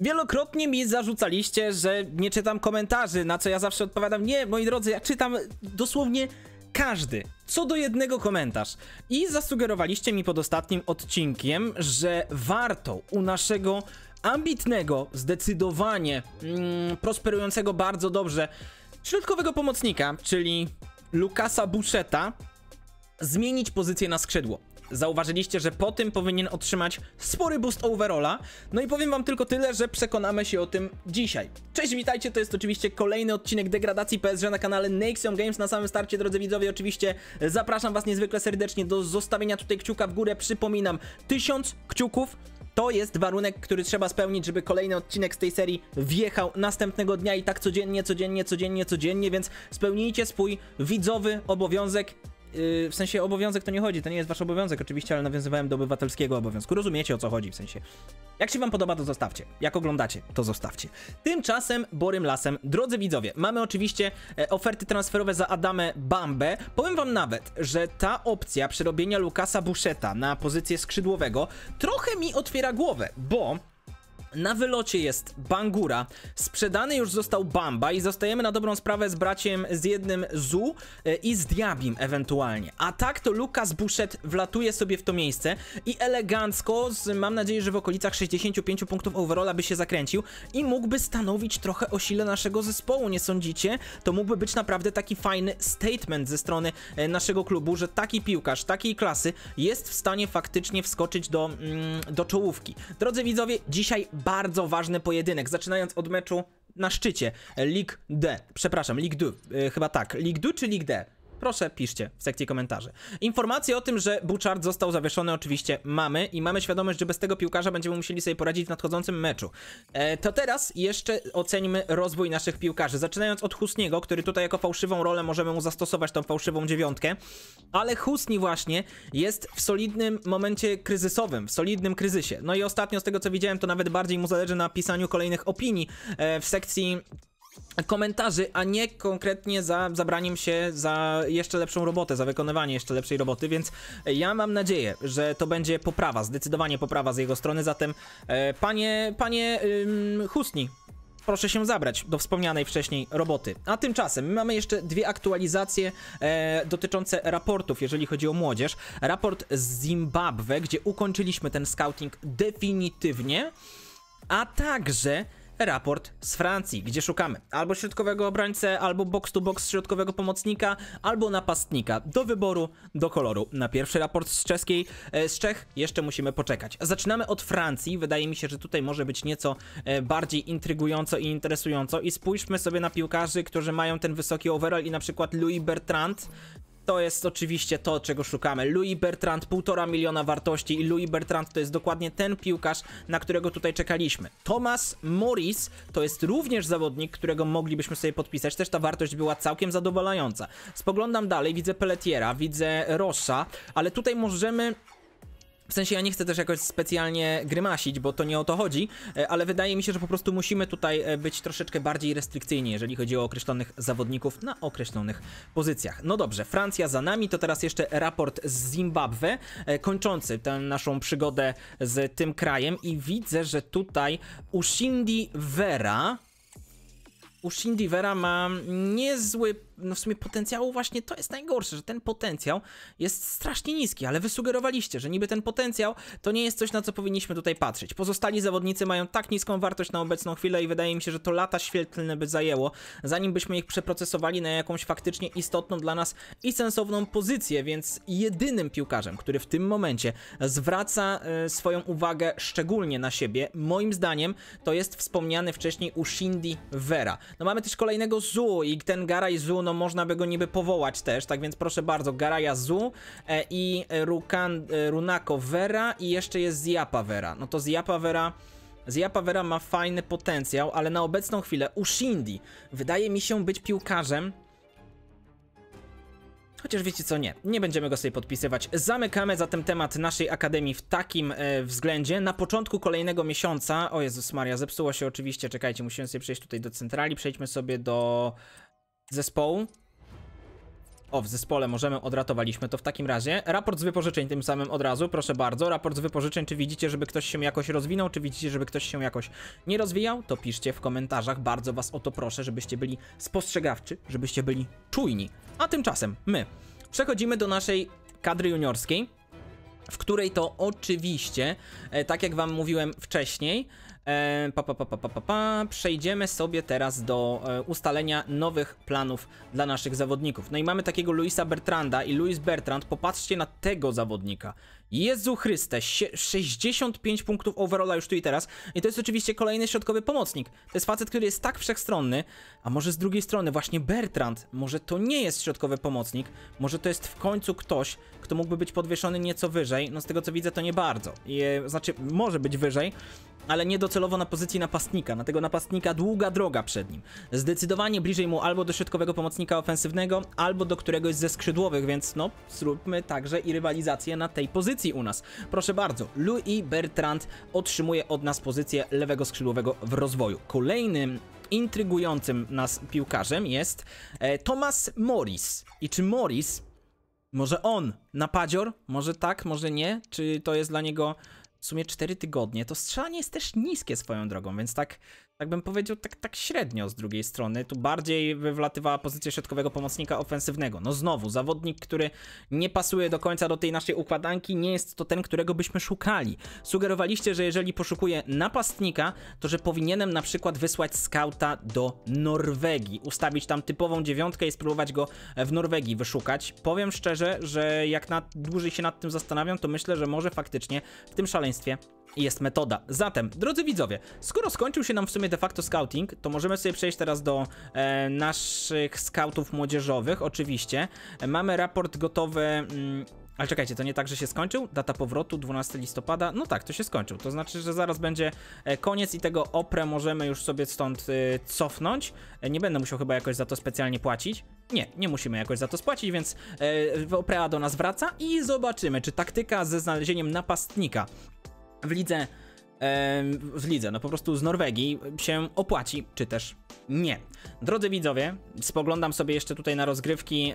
Wielokrotnie mi zarzucaliście, że nie czytam komentarzy, na co ja zawsze odpowiadam, nie, moi drodzy, ja czytam dosłownie każdy, co do jednego komentarz. I zasugerowaliście mi pod ostatnim odcinkiem, że warto u naszego ambitnego, zdecydowanie mm, prosperującego bardzo dobrze środkowego pomocnika, czyli Lukasa Buszeta, zmienić pozycję na skrzydło. Zauważyliście, że po tym powinien otrzymać spory boost overalla. No i powiem wam tylko tyle, że przekonamy się o tym dzisiaj. Cześć, witajcie, to jest oczywiście kolejny odcinek degradacji PSG na kanale Nexion Games. Na samym starcie, drodzy widzowie, oczywiście zapraszam was niezwykle serdecznie do zostawienia tutaj kciuka w górę. Przypominam, tysiąc kciuków to jest warunek, który trzeba spełnić, żeby kolejny odcinek z tej serii wjechał następnego dnia i tak codziennie, codziennie, codziennie, codziennie, więc spełnijcie swój widzowy obowiązek Yy, w sensie obowiązek to nie chodzi, to nie jest wasz obowiązek oczywiście, ale nawiązywałem do obywatelskiego obowiązku. Rozumiecie o co chodzi w sensie. Jak się wam podoba, to zostawcie. Jak oglądacie, to zostawcie. Tymczasem Borym Lasem, drodzy widzowie, mamy oczywiście e, oferty transferowe za Adamę Bambę. Powiem wam nawet, że ta opcja przerobienia Lukasa Buszeta na pozycję skrzydłowego trochę mi otwiera głowę, bo na wylocie jest Bangura, sprzedany już został Bamba i zostajemy na dobrą sprawę z braciem z jednym Zu e, i z Diabim ewentualnie. A tak to Lukas Buszet wlatuje sobie w to miejsce i elegancko, z, mam nadzieję, że w okolicach 65 punktów overalla by się zakręcił i mógłby stanowić trochę o sile naszego zespołu, nie sądzicie? To mógłby być naprawdę taki fajny statement ze strony e, naszego klubu, że taki piłkarz, takiej klasy jest w stanie faktycznie wskoczyć do, mm, do czołówki. Drodzy widzowie, dzisiaj bardzo ważny pojedynek, zaczynając od meczu na szczycie Ligue D. Przepraszam, Ligue 2, yy, chyba tak. Ligue 2 czy Ligue D? Proszę piszcie w sekcji komentarzy. Informacje o tym, że Bouchard został zawieszony oczywiście mamy i mamy świadomość, że bez tego piłkarza będziemy musieli sobie poradzić w nadchodzącym meczu. E, to teraz jeszcze ocenimy rozwój naszych piłkarzy. Zaczynając od Husniego, który tutaj jako fałszywą rolę możemy mu zastosować tą fałszywą dziewiątkę, ale Husni właśnie jest w solidnym momencie kryzysowym, w solidnym kryzysie. No i ostatnio z tego co widziałem, to nawet bardziej mu zależy na pisaniu kolejnych opinii e, w sekcji komentarzy, a nie konkretnie za zabraniem się za jeszcze lepszą robotę, za wykonywanie jeszcze lepszej roboty, więc ja mam nadzieję, że to będzie poprawa, zdecydowanie poprawa z jego strony, zatem e, panie, panie ym, Husni, proszę się zabrać do wspomnianej wcześniej roboty. A tymczasem my mamy jeszcze dwie aktualizacje e, dotyczące raportów, jeżeli chodzi o młodzież. Raport z Zimbabwe, gdzie ukończyliśmy ten scouting definitywnie, a także raport z Francji, gdzie szukamy albo środkowego obrońcę, albo box to box środkowego pomocnika, albo napastnika. Do wyboru, do koloru. Na pierwszy raport z czeskiej, e, z Czech jeszcze musimy poczekać. Zaczynamy od Francji. Wydaje mi się, że tutaj może być nieco e, bardziej intrygująco i interesująco. I spójrzmy sobie na piłkarzy, którzy mają ten wysoki overall i na przykład Louis Bertrand, to jest oczywiście to, czego szukamy. Louis Bertrand, półtora miliona wartości i Louis Bertrand to jest dokładnie ten piłkarz, na którego tutaj czekaliśmy. Thomas Morris to jest również zawodnik, którego moglibyśmy sobie podpisać. Też ta wartość była całkiem zadowalająca. Spoglądam dalej, widzę Pelletiera, widzę Rosza, ale tutaj możemy w sensie ja nie chcę też jakoś specjalnie grymasić, bo to nie o to chodzi, e, ale wydaje mi się, że po prostu musimy tutaj e, być troszeczkę bardziej restrykcyjni, jeżeli chodzi o określonych zawodników na określonych pozycjach. No dobrze, Francja za nami, to teraz jeszcze raport z Zimbabwe, e, kończący tę naszą przygodę z tym krajem i widzę, że tutaj Ushindi Vera Ushindi Vera ma niezły no w sumie potencjału właśnie to jest najgorsze, że ten potencjał jest strasznie niski, ale wy sugerowaliście, że niby ten potencjał to nie jest coś, na co powinniśmy tutaj patrzeć. Pozostali zawodnicy mają tak niską wartość na obecną chwilę i wydaje mi się, że to lata świetlne by zajęło, zanim byśmy ich przeprocesowali na jakąś faktycznie istotną dla nas i sensowną pozycję, więc jedynym piłkarzem, który w tym momencie zwraca y, swoją uwagę szczególnie na siebie, moim zdaniem, to jest wspomniany wcześniej Ushindi Vera. No mamy też kolejnego Zu i ten Garaj Zu no można by go niby powołać też, tak więc proszę bardzo, Garaya Zu e, i Rukan, e, Runako Vera i jeszcze jest Ziapa Vera. No to Ziapa Vera... Ziapa Vera ma fajny potencjał, ale na obecną chwilę Ushindi wydaje mi się być piłkarzem, Chociaż wiecie co, nie, nie będziemy go sobie podpisywać. Zamykamy zatem temat naszej akademii w takim e, względzie. Na początku kolejnego miesiąca, o Jezus Maria, zepsuło się oczywiście, czekajcie, musimy sobie przejść tutaj do centrali, przejdźmy sobie do zespołu. O, w zespole możemy, odratowaliśmy to w takim razie. Raport z wypożyczeń tym samym od razu, proszę bardzo. Raport z wypożyczeń, czy widzicie, żeby ktoś się jakoś rozwinął, czy widzicie, żeby ktoś się jakoś nie rozwijał? To piszcie w komentarzach, bardzo was o to proszę, żebyście byli spostrzegawczy, żebyście byli czujni. A tymczasem my przechodzimy do naszej kadry juniorskiej, w której to oczywiście, e, tak jak wam mówiłem wcześniej, e, pa, pa, pa, przejdziemy sobie teraz do e, ustalenia nowych planów dla naszych zawodników. No i mamy takiego Luisa Bertranda i Luis Bertrand, popatrzcie na tego zawodnika. Jezu Chryste, sie- 65 punktów overalla już tu i teraz. I to jest oczywiście kolejny środkowy pomocnik. To jest facet, który jest tak wszechstronny, a może z drugiej strony właśnie Bertrand, może to nie jest środkowy pomocnik, może to jest w końcu ktoś, kto mógłby być podwieszony nieco wyżej. No z tego co widzę to nie bardzo. I, znaczy może być wyżej, ale nie docelowo na pozycji napastnika. Na tego napastnika długa droga przed nim. Zdecydowanie bliżej mu albo do środkowego pomocnika ofensywnego, albo do któregoś ze skrzydłowych, więc no, zróbmy także i rywalizację na tej pozycji u nas. Proszę bardzo, Louis Bertrand otrzymuje od nas pozycję lewego skrzydłowego w rozwoju. Kolejnym intrygującym nas piłkarzem jest e, Thomas Morris. I czy Morris może on, napadzior? Może tak, może nie? Czy to jest dla niego w sumie 4 tygodnie? To strzelanie jest też niskie swoją drogą, więc tak, tak bym powiedział, tak, tak średnio z drugiej strony. Tu bardziej wywlatywała pozycja środkowego pomocnika ofensywnego. No znowu, zawodnik, który nie pasuje do końca do tej naszej układanki, nie jest to ten, którego byśmy szukali. Sugerowaliście, że jeżeli poszukuję napastnika, to że powinienem na przykład wysłać skauta do Norwegii, ustawić tam typową dziewiątkę i spróbować go w Norwegii wyszukać. Powiem szczerze, że jak na dłużej się nad tym zastanawiam, to myślę, że może faktycznie w tym szaleństwie jest metoda. Zatem, drodzy widzowie, skoro skończył się nam w sumie de facto scouting, to możemy sobie przejść teraz do e, naszych scoutów młodzieżowych, oczywiście. Mamy raport gotowy. Mm, ale czekajcie, to nie tak, że się skończył? Data powrotu 12 listopada? No tak, to się skończył. To znaczy, że zaraz będzie e, koniec i tego OPRE możemy już sobie stąd e, cofnąć. E, Nie będę musiał chyba jakoś za to specjalnie płacić. Nie, nie musimy jakoś za to spłacić, więc OPREA do nas wraca i zobaczymy, czy taktyka ze znalezieniem napastnika w lidze, em, w lidze, no po prostu z Norwegii się opłaci, czy też nie. Drodzy widzowie, spoglądam sobie jeszcze tutaj na rozgrywki,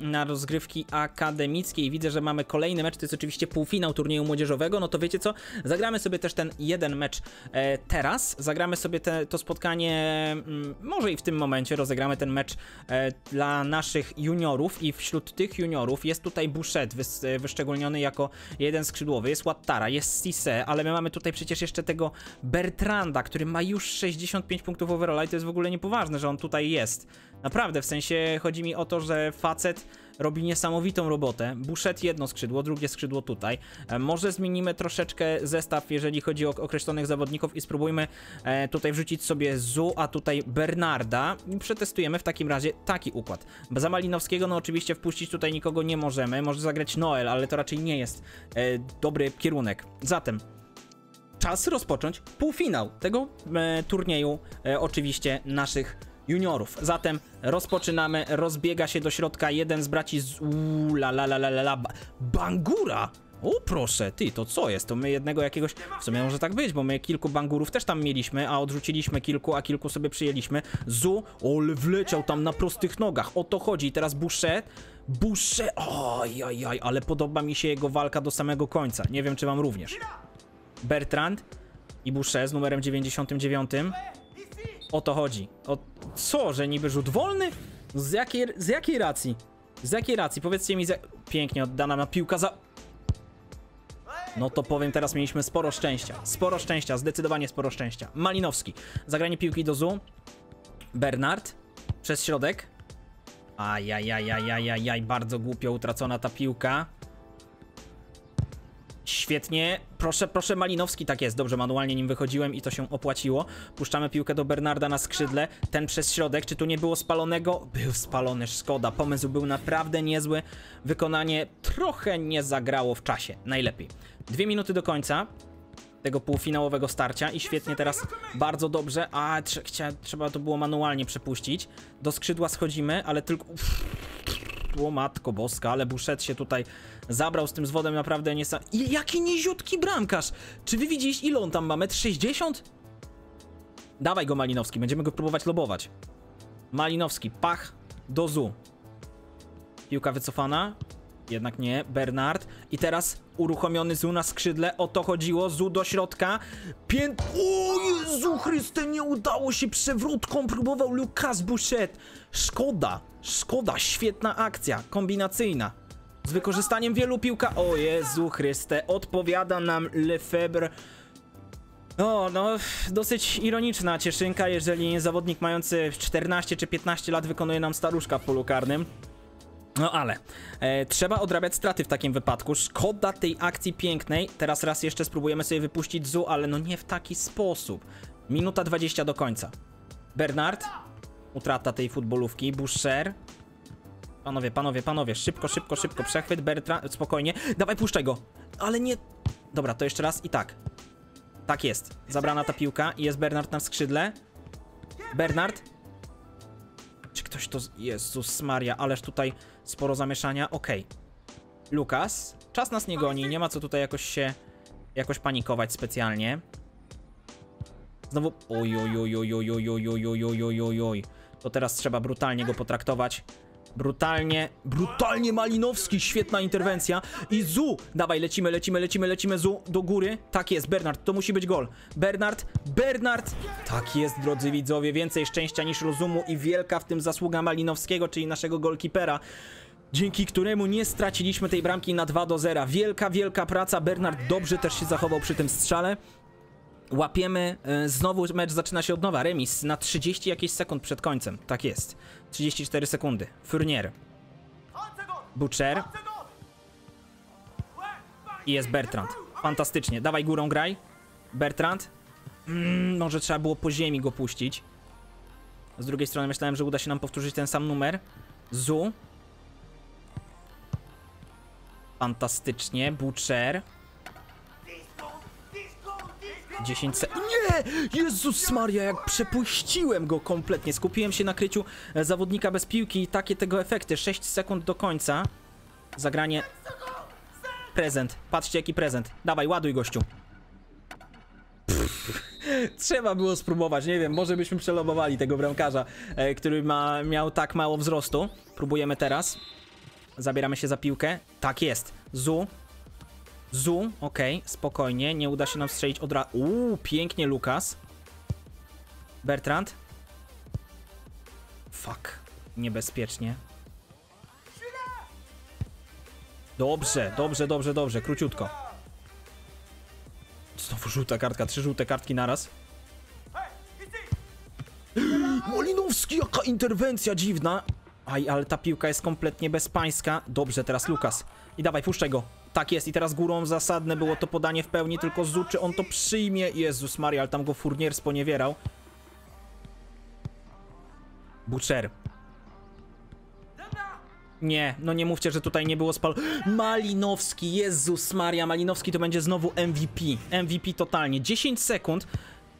na rozgrywki akademickie i widzę, że mamy kolejny mecz, to jest oczywiście półfinał turnieju młodzieżowego, no to wiecie co, zagramy sobie też ten jeden mecz e, teraz, zagramy sobie te, to spotkanie, mm, może i w tym momencie rozegramy ten mecz e, dla naszych juniorów. I wśród tych juniorów jest tutaj Bouchet wys, e, wyszczególniony jako jeden skrzydłowy, jest Wattara, jest Cisse, ale my mamy tutaj przecież jeszcze tego Bertranda, który ma już 65 punktów overalla i to jest w ogóle niepoważne, że on tutaj jest. Naprawdę, w sensie chodzi mi o to, że facet robi niesamowitą robotę. Bouchet jedno skrzydło, drugie skrzydło tutaj. E, może zmienimy troszeczkę zestaw, jeżeli chodzi o określonych zawodników i spróbujmy e, tutaj wrzucić sobie Zu, a tutaj Bernarda i przetestujemy w takim razie taki układ. Za Malinowskiego, no oczywiście wpuścić tutaj nikogo nie możemy. Może zagrać Noel, ale to raczej nie jest e, dobry kierunek. Zatem czas rozpocząć półfinał tego e, turnieju, e, oczywiście naszych juniorów. Zatem rozpoczynamy, rozbiega się do środka jeden z braci z Uuu, la la la la la la ba- Bangura! O proszę, ty, to co jest? To my jednego jakiegoś, w sumie może tak być, bo my kilku bangurów też tam mieliśmy, a odrzuciliśmy kilku, a kilku sobie przyjęliśmy. Zu, ole wleciał tam na prostych nogach, o to chodzi. I teraz Bouchet, Bouchet, oj, oj, oj, ale podoba mi się jego walka do samego końca. Nie wiem, czy wam również. Bertrand i Bouchet z numerem 99. O to chodzi. O co, że niby rzut wolny? Z jakiej, z jakiej racji? Z jakiej racji? Powiedzcie mi, jak... pięknie oddana na piłka za... No to powiem, teraz mieliśmy sporo szczęścia. Sporo szczęścia, zdecydowanie sporo szczęścia. Malinowski. Zagranie piłki do Zu. Bernard. Przez środek. Ajajajajajajaj, bardzo głupio utracona ta piłka. Świetnie. Proszę, proszę, Malinowski, tak jest, dobrze, manualnie nim wychodziłem i to się opłaciło. Puszczamy piłkę do Bernarda na skrzydle, ten przez środek, czy tu nie było spalonego? Był spalony, szkoda, pomysł był naprawdę niezły, wykonanie trochę nie zagrało w czasie, najlepiej. Dwie minuty do końca tego półfinałowego starcia i świetnie teraz, bardzo dobrze, a trzeba to było manualnie przepuścić. Do skrzydła schodzimy, ale tylko... Uff, o matko boska, ale Bouchet się tutaj zabrał z tym zwodem naprawdę niesa... I jaki niziutki bramkarz! Czy wy widzieliście ile on tam ma? Metr 60? Dawaj go Malinowski, będziemy go próbować lobować. Malinowski, pach, do Zu. Piłka wycofana. Jednak nie, Bernard. I teraz uruchomiony Zu na skrzydle, o to chodziło, Zu do środka. Pię... O Jezu Chryste, nie udało się przewrotką, próbował Lucas Bouchet. Szkoda, szkoda, świetna akcja, kombinacyjna. Z wykorzystaniem wielu piłka... O Jezu Chryste, odpowiada nam Lefebvre. O, no, dosyć ironiczna cieszynka, jeżeli zawodnik mający 14 czy 15 lat wykonuje nam staruszka w polu karnym. No ale e, trzeba odrabiać straty w takim wypadku. Szkoda tej akcji pięknej. Teraz raz jeszcze spróbujemy sobie wypuścić Zu, ale no nie w taki sposób. Minuta 20 do końca. Bernard. Utrata tej futbolówki. Boucher. Panowie, panowie, panowie. Szybko, szybko, szybko. Przechwyt. Bertrand. Spokojnie. Dawaj, puszczaj go. Ale nie... Dobra, to jeszcze raz i tak. Tak jest. Zabrana ta piłka i jest Bernard na skrzydle. Bernard. Czy ktoś to... Jezus Maria, ależ tutaj sporo zamieszania. Okej. Lukas. Czas nas nie goni, nie ma co tutaj jakoś się... Jakoś panikować specjalnie. Znowu... Oj, oj, oj, oj, oj, oj, oj, oj, oj, oj, oj, oj. To teraz trzeba brutalnie go potraktować. Brutalnie, brutalnie Malinowski, świetna interwencja. I Zu, dawaj, lecimy, lecimy, lecimy, lecimy, Zu, do góry. Tak jest, Bernard, to musi być gol. Bernard, Bernard. Tak jest, drodzy widzowie, więcej szczęścia niż rozumu i wielka w tym zasługa Malinowskiego, czyli naszego golkipera. Dzięki któremu nie straciliśmy tej bramki na 2 do 0. Wielka, wielka praca. Bernard dobrze też się zachował przy tym strzale. Łapiemy, e, znowu mecz zaczyna się od nowa, remis na 30 jakieś sekund przed końcem, tak jest. 34 sekundy. Fournier, Butcher i jest Bertrand. Fantastycznie, dawaj górą graj. Bertrand. Mm, może trzeba było po ziemi go puścić. Z drugiej strony myślałem, że uda się nam powtórzyć ten sam numer. Zu. Fantastycznie, Butcher. 10 se... Nie! Jezus Maria, jak przepuściłem go kompletnie. Skupiłem się na kryciu e, zawodnika bez piłki i takie tego efekty. 6 sekund do końca. Zagranie. Prezent. Patrzcie jaki prezent. Dawaj, ładuj gościu. Trzeba było spróbować, nie wiem, może byśmy przelobowali tego bramkarza, e, który ma, miał tak mało wzrostu. Próbujemy teraz. Zabieramy się za piłkę. Tak jest. Zu. Zu, okej, spokojnie, nie uda się nam strzelić od razu. Uuu, pięknie Lukas. Bertrand. Fuck, niebezpiecznie. Dobrze, dobrze, dobrze, dobrze, króciutko. Znowu żółta kartka, trzy żółte kartki naraz. Molinowski, jaka interwencja dziwna. Aj, ale ta piłka jest kompletnie bezpańska. Dobrze, teraz Lukas. I dawaj, puszczaj go. Tak jest, i teraz górą zasadne było to podanie w pełni, tylko Zu, czy on to przyjmie? Jezus Maria, ale tam go Fournier sponiewierał. Butcher. Nie, no nie mówcie, że tutaj nie było spal... Malinowski, Jezus Maria, Malinowski to będzie znowu MVP. MVP totalnie. 10 sekund,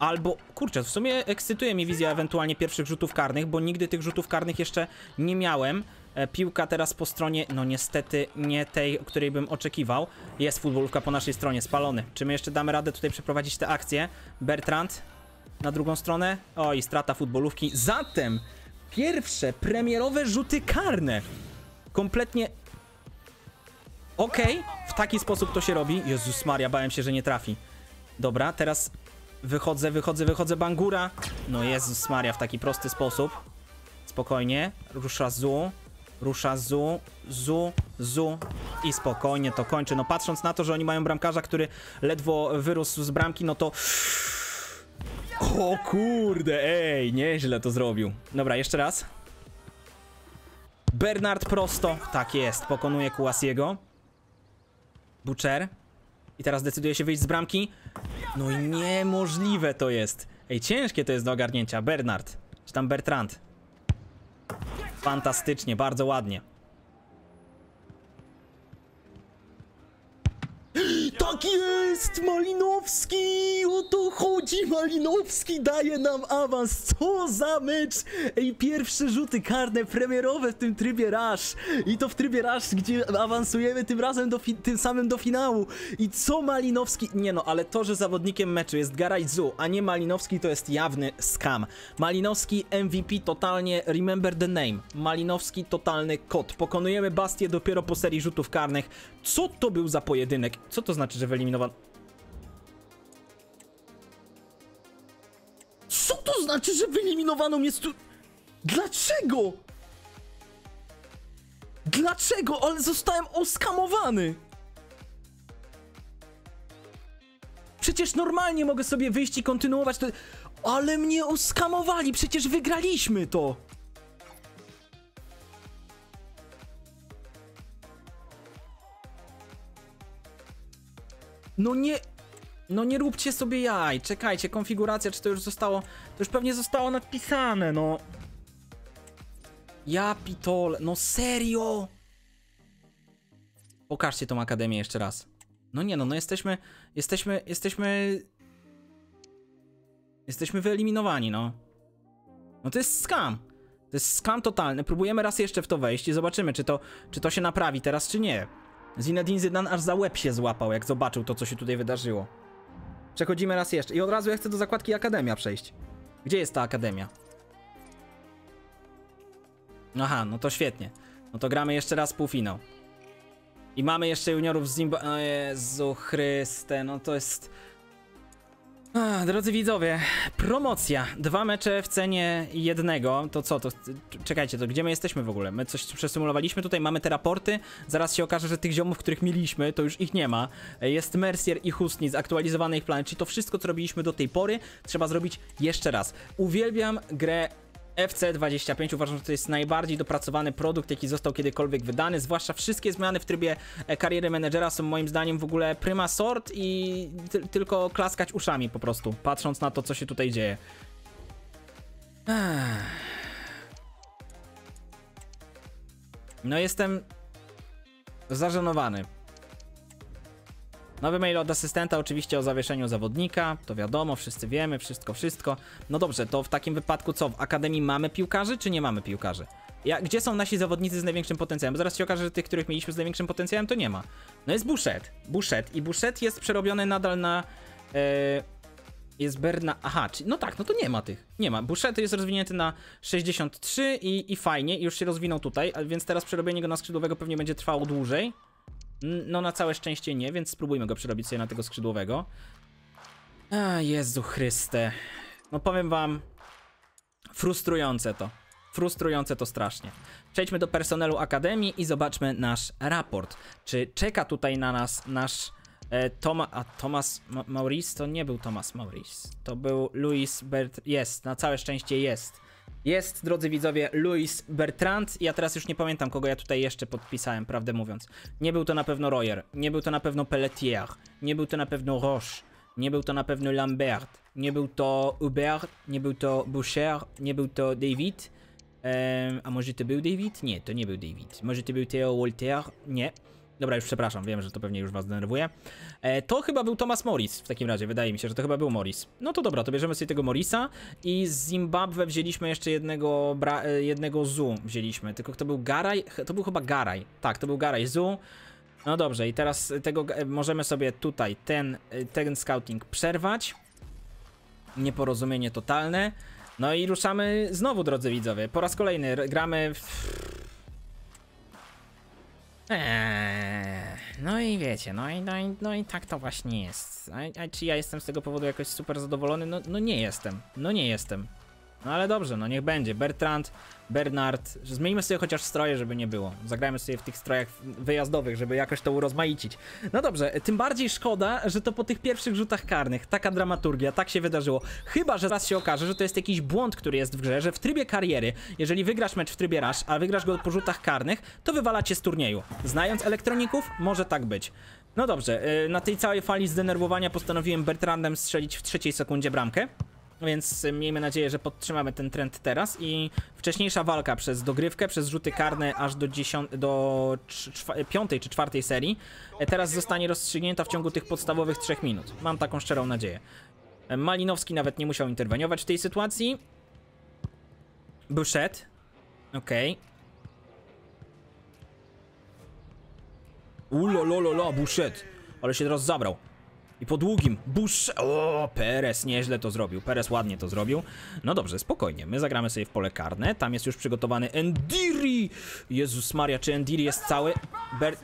albo... Kurczę, w sumie ekscytuje mnie wizja ewentualnie pierwszych rzutów karnych, bo nigdy tych rzutów karnych jeszcze nie miałem. E, Piłka teraz po stronie, no niestety nie tej, której bym oczekiwał. Jest futbolówka po naszej stronie, spalony. Czy my jeszcze damy radę tutaj przeprowadzić tę akcję? Bertrand na drugą stronę. Oj, strata futbolówki. Zatem pierwsze premierowe rzuty karne. Kompletnie Okej, w taki sposób to się robi. Jezus Maria, bałem się, że nie trafi. Dobra, teraz wychodzę, wychodzę, wychodzę, Bangura. No Jezus Maria, w taki prosty sposób. Spokojnie, rusza Zu, rusza Zu, Zu, Zu i spokojnie to kończy. No patrząc na to, że oni mają bramkarza, który ledwo wyrósł z bramki, no to... O kurde, ej, nieźle to zrobił. Dobra, jeszcze raz. Bernard prosto. Tak jest, pokonuje Kułasiego. Butcher. I teraz decyduje się wyjść z bramki. No i niemożliwe to jest. Ej, ciężkie to jest do ogarnięcia. Bernard. Czy tam Bertrand. Fantastycznie, bardzo ładnie. Tak jest! Malinowski! O to chodzi! Malinowski daje nam awans! Co za mecz! Ej, pierwsze rzuty karne premierowe w tym trybie Rush! I to w trybie Rush, gdzie awansujemy tym razem do tym samym do finału! I co Malinowski... Nie no, ale to, że zawodnikiem meczu jest Garaj Zu, a nie Malinowski, to jest jawny scam. Malinowski MVP totalnie remember the name. Malinowski totalny kot. Pokonujemy Bastię dopiero po serii rzutów karnych. Co to był za pojedynek? Co to znaczy, że wyeliminowano? Co to znaczy, że wyeliminowano mnie. Dlaczego? Dlaczego? Ale zostałem oskamowany! Przecież normalnie mogę sobie wyjść i kontynuować to... Ale mnie oskamowali! Przecież wygraliśmy to! No nie... No nie róbcie sobie jaj, czekajcie, konfiguracja, czy to już zostało... To już pewnie zostało napisane, no... Ja pitole, no serio! Pokażcie tą akademię jeszcze raz. No nie no, no jesteśmy... Jesteśmy... Jesteśmy... Jesteśmy wyeliminowani, no. No to jest scam. To jest scam totalny. Próbujemy raz jeszcze w to wejść i zobaczymy, czy to, czy to się naprawi teraz, czy nie. Zinedine Zidane aż za łeb się złapał, jak zobaczył to, co się tutaj wydarzyło. Przechodzimy raz jeszcze. I od razu ja chcę do zakładki Akademia przejść. Gdzie jest ta Akademia? Aha, no to świetnie. No to gramy jeszcze raz półfinał. I mamy jeszcze juniorów z Zimba... O Jezu Chryste, no to jest... Ach, drodzy widzowie, promocja. Dwa mecze w cenie jednego. To co? To czekajcie, to gdzie my jesteśmy w ogóle? My coś przesymulowaliśmy tutaj, mamy te raporty. Zaraz się okaże, że tych ziomów, których mieliśmy, to już ich nie ma. Jest Mercier i Hustni, zaktualizowane ich plany. Czyli to wszystko, co robiliśmy do tej pory, trzeba zrobić jeszcze raz. Uwielbiam grę FC25 uważam, że to jest najbardziej dopracowany produkt, jaki został kiedykolwiek wydany, zwłaszcza wszystkie zmiany w trybie e, kariery menedżera są moim zdaniem w ogóle prima sort i ty tylko klaskać uszami po prostu, patrząc na to, co się tutaj dzieje. No jestem zażenowany. Nowy mail od asystenta oczywiście o zawieszeniu zawodnika, to wiadomo, wszyscy wiemy, wszystko, wszystko. No dobrze, to w takim wypadku co, w Akademii mamy piłkarzy, czy nie mamy piłkarzy? Ja, gdzie są nasi zawodnicy z największym potencjałem? Bo zaraz się okaże, że tych, których mieliśmy z największym potencjałem, to nie ma. No jest Buszet, Buszet i Buszet jest przerobiony nadal na... E, jest Berna... Aha, czy, no tak, no to nie ma tych. Nie ma. Buszet jest rozwinięty na 63 i, i fajnie, już się rozwinął tutaj, więc teraz przerobienie go na skrzydłowego pewnie będzie trwało dłużej. No na całe szczęście nie, więc spróbujmy go przerobić sobie na tego skrzydłowego. A, Jezu Chryste. No powiem wam, frustrujące to. Frustrujące to strasznie. Przejdźmy do personelu Akademii i zobaczmy nasz raport. Czy czeka tutaj na nas nasz e, Toma, a Thomas Ma Maurice? To nie był Thomas Maurice. To był Louis Bert... Jest, na całe szczęście jest. Jest, drodzy widzowie, Louis Bertrand. Ja teraz już nie pamiętam, kogo ja tutaj jeszcze podpisałem, prawdę mówiąc. Nie był to na pewno Royer, nie był to na pewno Pelletier, nie był to na pewno Roche, nie był to na pewno Lambert, nie był to Hubert, nie był to Boucher, nie był to David. Ehm, a może to był David? Nie, to nie był David. Może to był Theo Walter? Nie. Dobra, już przepraszam, wiem, że to pewnie już was denerwuje. E, to chyba był Thomas Morris w takim razie, wydaje mi się, że to chyba był Morris. No to dobra, to bierzemy sobie tego Morrisa i z Zimbabwe wzięliśmy jeszcze jednego, bra, e, jednego Zu wzięliśmy, tylko to był Garaj, to był chyba Garaj. Tak, to był Garaj Zu. No dobrze, i teraz tego e, możemy sobie tutaj ten, e, ten scouting przerwać. Nieporozumienie totalne. No i ruszamy znowu, drodzy widzowie. Po raz kolejny gramy w Eee, no i wiecie, no i, no, i, no i tak to właśnie jest. A, a czy ja jestem z tego powodu jakoś super zadowolony? No, no nie jestem. No nie jestem. No ale dobrze, no niech będzie. Bertrand, Bernard. Zmieńmy sobie chociaż stroje, żeby nie było. Zagrajmy sobie w tych strojach wyjazdowych, żeby jakoś to urozmaicić. No dobrze, tym bardziej szkoda, że to po tych pierwszych rzutach karnych, taka dramaturgia, tak się wydarzyło. Chyba, że raz się okaże, że to jest jakiś błąd, który jest w grze, że w trybie kariery, jeżeli wygrasz mecz w trybie rush, a wygrasz go po rzutach karnych, to wywala cię z turnieju. Znając elektroników, może tak być. No dobrze, y, na tej całej fali zdenerwowania postanowiłem Bertrandem strzelić w trzeciej sekundzie bramkę. Więc miejmy nadzieję, że podtrzymamy ten trend teraz i wcześniejsza walka przez dogrywkę, przez rzuty karne aż do, do piątej czy czwartej serii e, teraz zostanie rozstrzygnięta w ciągu tych podstawowych trzech minut. Mam taką szczerą nadzieję. E, Malinowski nawet nie musiał interweniować w tej sytuacji. Bouchet. Okej. Ulololola, Bouchet. Ale się teraz zabrał. I po długim. Bush. O, Perez nieźle to zrobił. Perez ładnie to zrobił. No dobrze, spokojnie. My zagramy sobie w pole karne. Tam jest już przygotowany Endiri. Jezus Maria, czy Endiri jest cały? Ber...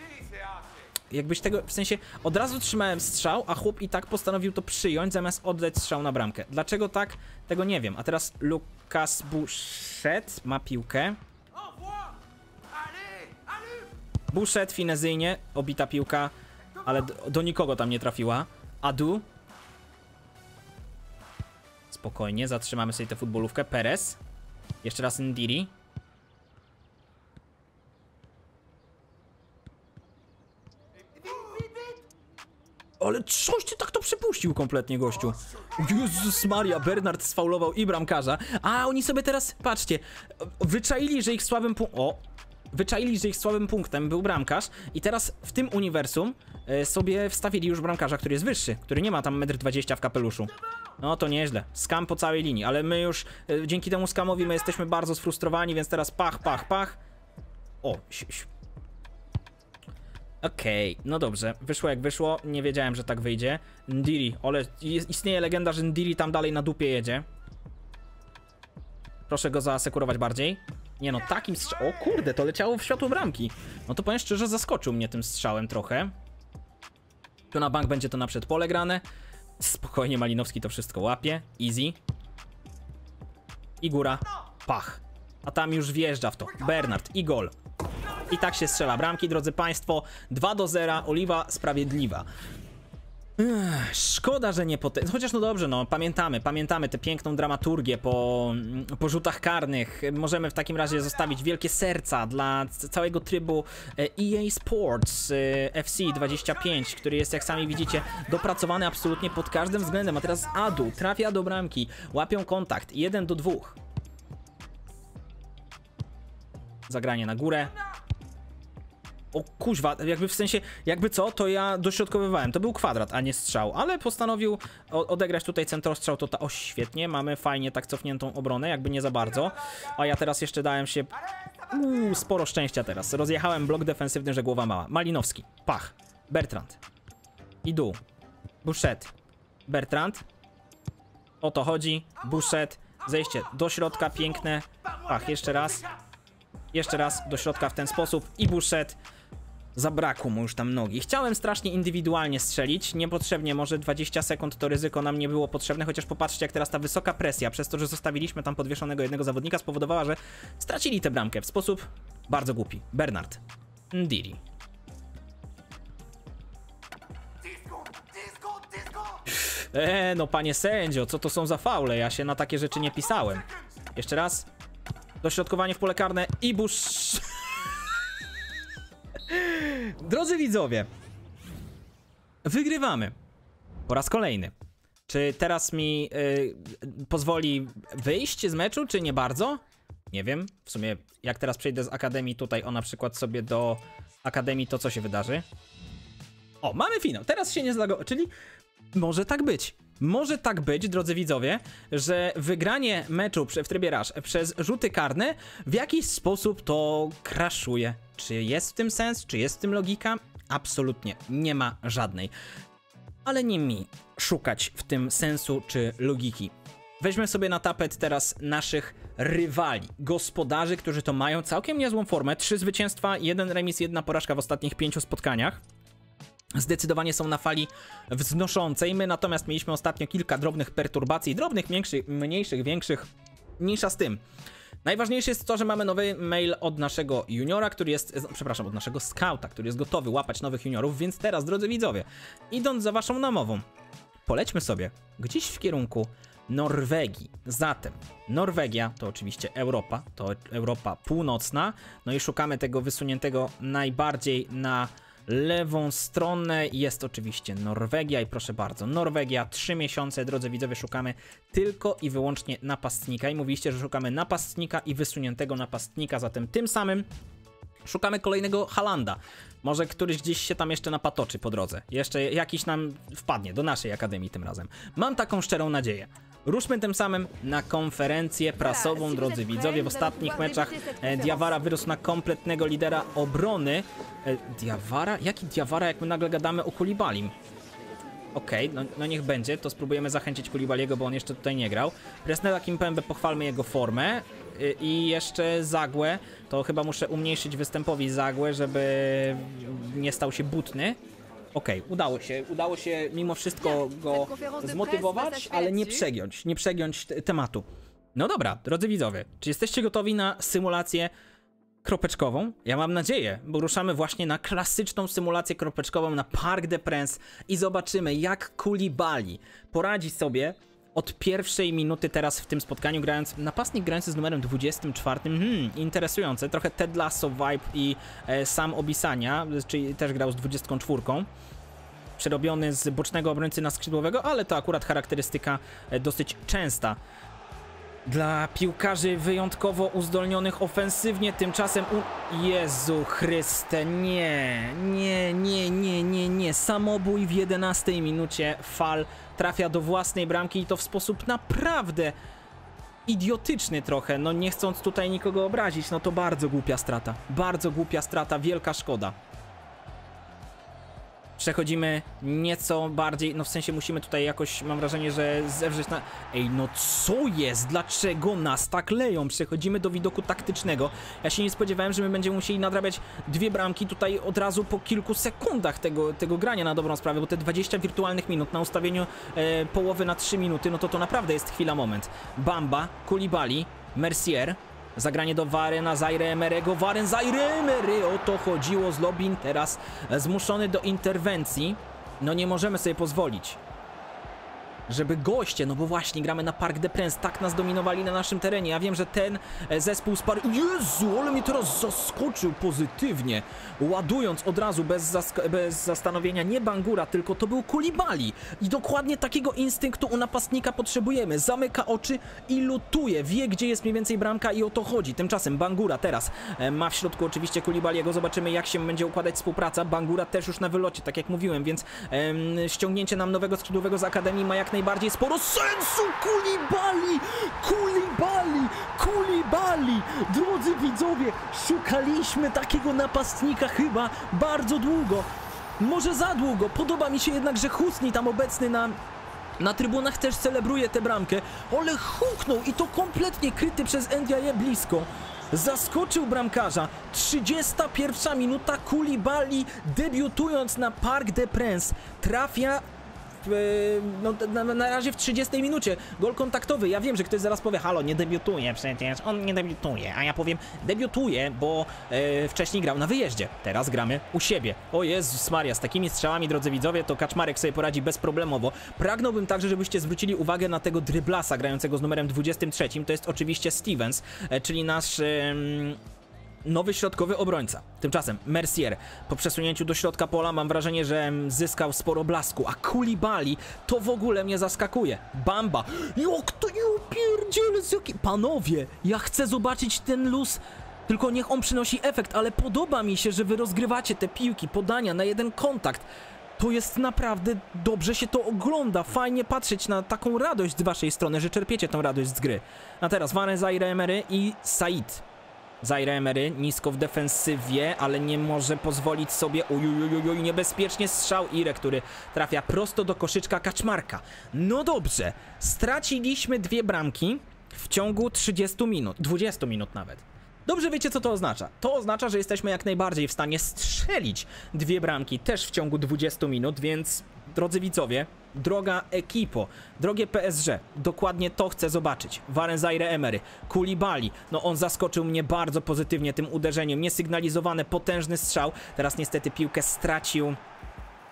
Jakbyś tego, w sensie, od razu trzymałem strzał, a chłop i tak postanowił to przyjąć, zamiast oddać strzał na bramkę. Dlaczego tak? Tego nie wiem. A teraz Lukas Bouchet ma piłkę. Bouchet finezyjnie, obita piłka, ale do, do nikogo tam nie trafiła. Adu. Spokojnie, zatrzymamy sobie tę futbolówkę. Perez. Jeszcze raz Ndiri. Ale coś ty tak to przepuścił kompletnie, gościu. Jezus Maria, Bernard sfaulował i bramkarza. A oni sobie teraz, patrzcie, wyczaili, że ich słabym punktem. O! Wyczaili, że ich słabym punktem był bramkarz i teraz w tym uniwersum e, sobie wstawili już bramkarza, który jest wyższy, który nie ma tam 1,20 m w kapeluszu. No to nieźle. Skam po całej linii, ale my już e, dzięki temu skamowi my jesteśmy bardzo sfrustrowani, więc teraz pach, pach, pach. O, si- si- Okej, no dobrze, wyszło jak wyszło, nie wiedziałem, że tak wyjdzie. Ndiri, ale istnieje legenda, że Ndiri tam dalej na dupie jedzie. Proszę go zaasekurować bardziej. Nie no, takim strzałem... O kurde, to leciało w światło bramki. No to powiem szczerze, zaskoczył mnie tym strzałem trochę. Tu na bank będzie to na przedpole grane. Spokojnie, Malinowski to wszystko łapie. Easy. I góra. Pach. A tam już wjeżdża w to. Bernard i gol. I tak się strzela bramki, drodzy Państwo. 2 do 0, Oliwa sprawiedliwa. Szkoda, że nie po te... Chociaż no dobrze, no pamiętamy, pamiętamy tę piękną dramaturgię po, po rzutach karnych. Możemy w takim razie zostawić wielkie serca dla całego trybu e, EA Sports e, FC 25, który jest jak sami widzicie dopracowany absolutnie pod każdym względem. A teraz Adu trafia do bramki, łapią kontakt 1 do 2. Zagranie na górę. O kuźwa, jakby w sensie, jakby co, to ja dośrodkowywałem. To był kwadrat, a nie strzał, ale postanowił odegrać tutaj centrostrzał, to ta... O, świetnie, mamy fajnie tak cofniętą obronę, jakby nie za bardzo. A ja teraz jeszcze dałem się... Uuu, sporo szczęścia teraz. Rozjechałem blok defensywny, że głowa mała. Malinowski, pach, Bertrand. I dół. Bouchet. Bertrand. O to chodzi. Bouchet. Zejście do środka, piękne. Pach, jeszcze raz. Jeszcze raz do środka w ten sposób i Bouchet. Zabrakło mu już tam nogi. Chciałem strasznie indywidualnie strzelić, niepotrzebnie, może 20 sekund to ryzyko nam nie było potrzebne, chociaż popatrzcie jak teraz ta wysoka presja, przez to, że zostawiliśmy tam podwieszonego jednego zawodnika, spowodowała, że stracili tę bramkę w sposób bardzo głupi. Bernard. Ndiri. Eee, no panie sędzio, co to są za faule? Ja się na takie rzeczy nie pisałem. Jeszcze raz. Dośrodkowanie w pole karne i Bush. Drodzy widzowie, wygrywamy. Po raz kolejny. Czy teraz mi y, pozwoli wyjść z meczu, czy nie bardzo? Nie wiem. W sumie, jak teraz przejdę z Akademii tutaj, o na przykład sobie do Akademii, to co się wydarzy? O, mamy finał. Teraz się nie zlago... Czyli może tak być. Może tak być, drodzy widzowie, że wygranie meczu w trybie Rush przez rzuty karne w jakiś sposób to kraszuje. Czy jest w tym sens? Czy jest w tym logika? Absolutnie nie ma żadnej. Ale nie mi szukać w tym sensu czy logiki. Weźmy sobie na tapet teraz naszych rywali, gospodarzy, którzy to mają całkiem niezłą formę. Trzy zwycięstwa, jeden remis, jedna porażka w ostatnich pięciu spotkaniach zdecydowanie są na fali wznoszącej. My natomiast mieliśmy ostatnio kilka drobnych perturbacji, drobnych, mniejszych, mniejszych, większych, mniejsza z tym. Najważniejsze jest to, że mamy nowy mail od naszego juniora, który jest, przepraszam, od naszego skauta, który jest gotowy łapać nowych juniorów, więc teraz, drodzy widzowie, idąc za waszą namową, polećmy sobie gdzieś w kierunku Norwegii. Zatem Norwegia to oczywiście Europa, to Europa północna, no i szukamy tego wysuniętego najbardziej na lewą stronę. Jest oczywiście Norwegia i proszę bardzo, Norwegia, 3 miesiące, drodzy widzowie, szukamy tylko i wyłącznie napastnika. I mówiliście, że szukamy napastnika i wysuniętego napastnika, zatem tym samym Szukamy kolejnego Halanda. Może któryś gdzieś się tam jeszcze napatoczy po drodze. Jeszcze jakiś nam wpadnie do naszej akademii tym razem. Mam taką szczerą nadzieję. Ruszmy tym samym na konferencję prasową, drodzy widzowie. W ostatnich meczach e, Diawara wyrósł na kompletnego lidera obrony. E, Diawara? Jaki Diawara, jak my nagle gadamy o Kulibalim? Okej, no, no niech będzie, to spróbujemy zachęcić Kulibaliego, bo on jeszcze tutaj nie grał. Presnela Kimpembe, pochwalmy jego formę. Y, I jeszcze Zagłę, to chyba muszę umniejszyć występowi Zagłę, żeby nie stał się butny. Okej, udało się, udało się mimo wszystko go zmotywować, ale nie przegiąć, nie przegiąć te- tematu. No dobra, drodzy widzowie, czy jesteście gotowi na symulację kropeczkową? Ja mam nadzieję, bo ruszamy właśnie na klasyczną symulację kropeczkową na Parc des Princes i zobaczymy jak Koulibaly poradzi sobie od pierwszej minuty teraz w tym spotkaniu grając, napastnik grający z numerem 24, hmm, interesujące, trochę Ted Lasso vibe i e, sam Obisania, czyli też grał z 24 przerobiony z bocznego obrońcy na skrzydłowego, ale to akurat charakterystyka e, dosyć częsta dla piłkarzy wyjątkowo uzdolnionych ofensywnie. Tymczasem u... Jezu Chryste, nie, nie, nie, nie, nie, nie. Samobój w 11 minucie fal trafia do własnej bramki i to w sposób naprawdę idiotyczny trochę. No nie chcąc tutaj nikogo obrazić, no to bardzo głupia strata. Bardzo głupia strata, wielka szkoda. Przechodzimy nieco bardziej, no w sensie musimy tutaj jakoś, mam wrażenie, że zewrzeć na... Ej, no co jest? Dlaczego nas tak leją? Przechodzimy do widoku taktycznego. Ja się nie spodziewałem, że my będziemy musieli nadrabiać dwie bramki tutaj od razu po kilku sekundach tego, tego grania na dobrą sprawę, bo te 20 wirtualnych minut na ustawieniu e, połowy na 3 minuty, no to to naprawdę jest chwila, moment. Bamba, Kulibali, Mercier, Zagranie do Warena Zaire Emerego. Waren Zaire Emery! O to chodziło z Lobin. Teraz zmuszony do interwencji. No nie możemy sobie pozwolić żeby goście, no bo właśnie gramy na Parc des Princes, tak nas dominowali na naszym terenie. Ja wiem, że ten e, zespół sparł. Jezu, ale mnie teraz zaskoczył pozytywnie, ładując od razu bez, bez zastanowienia nie Bangura, tylko to był Kulibali. I dokładnie takiego instynktu u napastnika potrzebujemy. Zamyka oczy i lutuje, wie gdzie jest mniej więcej bramka i o to chodzi. Tymczasem Bangura teraz e, ma w środku oczywiście Kulibaliego. Zobaczymy jak się będzie układać współpraca. Bangura też już na wylocie, tak jak mówiłem, więc em, ściągnięcie nam nowego skrzydłowego z Akademii ma jak najbardziej sporo sensu! Kulibali! Kulibali! Kulibali! Drodzy widzowie, szukaliśmy takiego napastnika chyba bardzo długo. Może za długo. Podoba mi się jednak, że Husni tam obecny na na trybunach też celebruje tę bramkę, ale huknął i to kompletnie kryty przez Ndiaye blisko. Zaskoczył bramkarza. 31 minuta Kulibali debiutując na Parc des Princes trafia no, na, na razie w 30 minucie. Gol kontaktowy. Ja wiem, że ktoś zaraz powie, halo, nie debiutuje przecież. On nie debiutuje. A ja powiem, debiutuje, bo e, wcześniej grał na wyjeździe. Teraz gramy u siebie. O Jezus Maria, z takimi strzałami, drodzy widzowie, to Kaczmarek sobie poradzi bezproblemowo. Pragnąłbym także, żebyście zwrócili uwagę na tego dryblasa grającego z numerem 23. To jest oczywiście Stevens, e, czyli nasz... em, nowy środkowy obrońca. Tymczasem Mercier po przesunięciu do środka pola mam wrażenie, że zyskał sporo blasku, a Kulibali to w ogóle mnie zaskakuje. Bamba, jak to nie upierdziele z jaki... Panowie, ja chcę zobaczyć ten luz tylko niech on przynosi efekt, ale podoba mi się, że wy rozgrywacie te piłki, podania na jeden kontakt. To jest naprawdę dobrze się to ogląda, fajnie patrzeć na taką radość z waszej strony, że czerpiecie tą radość z gry. A teraz Van Zaire Emery i Said. Zaire Emery nisko w defensywie, ale nie może pozwolić sobie ujujujujuj, niebezpiecznie strzał Ire, który trafia prosto do koszyczka Kaczmarka. No dobrze, straciliśmy dwie bramki w ciągu 30 minut, 20 minut nawet. Dobrze wiecie, co to oznacza. To oznacza, że jesteśmy jak najbardziej w stanie strzelić dwie bramki też w ciągu 20 minut, więc drodzy widzowie, droga ekipo, drogie PSG, dokładnie to chcę zobaczyć. Waren Zaire Emery, Kulibali, no on zaskoczył mnie bardzo pozytywnie tym uderzeniem, niesygnalizowany, potężny strzał. Teraz niestety piłkę stracił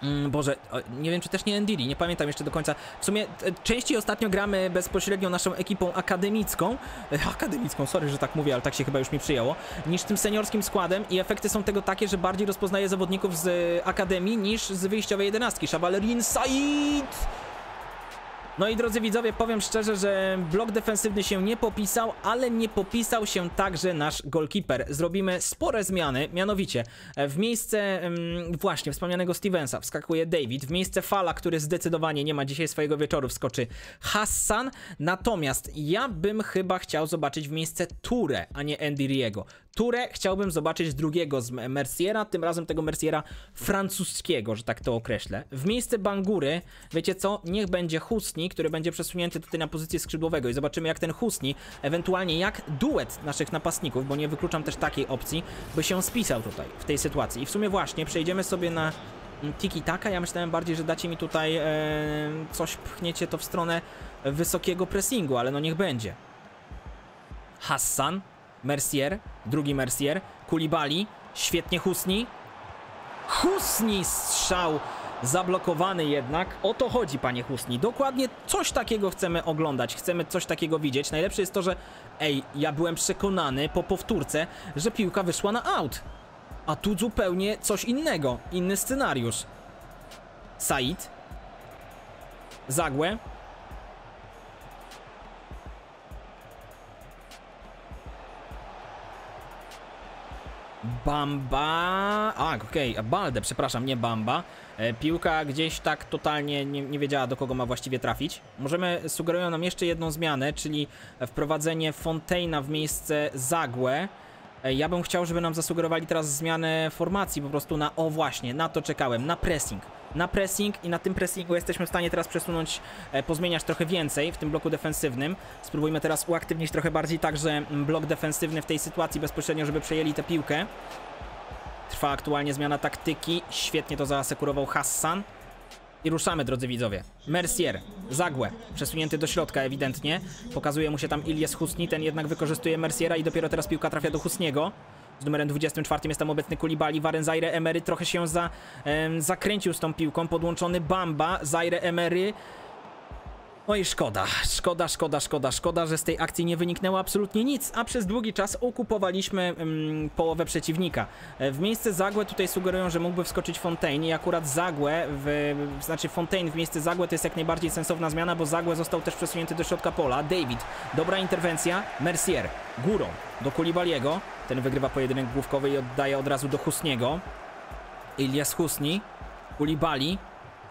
Mm, Boże, nie wiem czy też nie Endiri, nie pamiętam jeszcze do końca. W sumie częściej ostatnio gramy bezpośrednio naszą ekipą akademicką, e, akademicką, sorry, że tak mówię, ale tak się chyba już mi przyjęło, niż tym seniorskim składem i efekty są tego takie, że bardziej rozpoznaję zawodników z e, akademii niż z wyjściowej jedenastki. Szabalerin Said! No i drodzy widzowie, powiem szczerze, że blok defensywny się nie popisał, ale nie popisał się także nasz goalkeeper. Zrobimy spore zmiany, mianowicie e, w miejsce em, właśnie wspomnianego Stevensa wskakuje David, w miejsce Fala, który zdecydowanie nie ma dzisiaj swojego wieczoru, wskoczy Hassan, natomiast ja bym chyba chciał zobaczyć w miejsce Ture, a nie Andy Riego. Ture chciałbym zobaczyć drugiego z Merciera, tym razem tego Merciera francuskiego, że tak to określę. W miejsce Bangury, wiecie co, niech będzie Husni, który będzie przesunięty tutaj na pozycję skrzydłowego i zobaczymy jak ten Husni, ewentualnie jak duet naszych napastników, bo nie wykluczam też takiej opcji, by się spisał tutaj, w tej sytuacji. I w sumie właśnie, przejdziemy sobie na tiki-taka, ja myślałem bardziej, że dacie mi tutaj e, coś, pchniecie to w stronę wysokiego pressingu, ale no niech będzie. Hassan, Mercier, drugi Mercier, Kulibali, świetnie Husni. Husni strzał zablokowany jednak. O to chodzi, panie Husni. Dokładnie coś takiego chcemy oglądać, chcemy coś takiego widzieć. Najlepsze jest to, że ej, ja byłem przekonany po powtórce, że piłka wyszła na out. A tu zupełnie coś innego, inny scenariusz. Said. Zagłę. Bamba. A, okej, Balde, przepraszam, nie Bamba. E, piłka gdzieś tak totalnie nie, nie wiedziała, do kogo ma właściwie trafić. Możemy, sugerują nam jeszcze jedną zmianę, czyli wprowadzenie Fontaina w miejsce Zagłę. E, Ja bym chciał, żeby nam zasugerowali teraz zmianę formacji po prostu na, o właśnie, na to czekałem, na pressing. Na pressing i na tym pressingu jesteśmy w stanie teraz przesunąć, e, pozmieniać trochę więcej w tym bloku defensywnym. Spróbujmy teraz uaktywnić trochę bardziej także mm, blok defensywny w tej sytuacji bezpośrednio, żeby przejęli tę piłkę. Trwa aktualnie zmiana taktyki, świetnie to zaasekurował Hassan. I ruszamy, drodzy widzowie. Mercier, Zagłę, przesunięty do środka ewidentnie. Pokazuje mu się tam Ilias Husni, ten jednak wykorzystuje Merciera i dopiero teraz piłka trafia do Husniego. Z numerem 24 jest tam obecny Kulibali, Waren Zaire Emery trochę się za, em, zakręcił z tą piłką, podłączony Bamba, Zaire Emery. No i szkoda, szkoda, szkoda, szkoda, szkoda, że z tej akcji nie wyniknęło absolutnie nic, a przez długi czas okupowaliśmy mm, połowę przeciwnika. E, W miejsce Zagłę tutaj sugerują, że mógłby wskoczyć Fontaine i akurat Zagłę, w, znaczy Fontaine w miejsce Zagłę to jest jak najbardziej sensowna zmiana, bo Zagłę został też przesunięty do środka pola. David, dobra interwencja, Mercier, górą do Kulibaliego, ten wygrywa pojedynek główkowy i oddaje od razu do Husniego. Ilias Husni, Kulibali,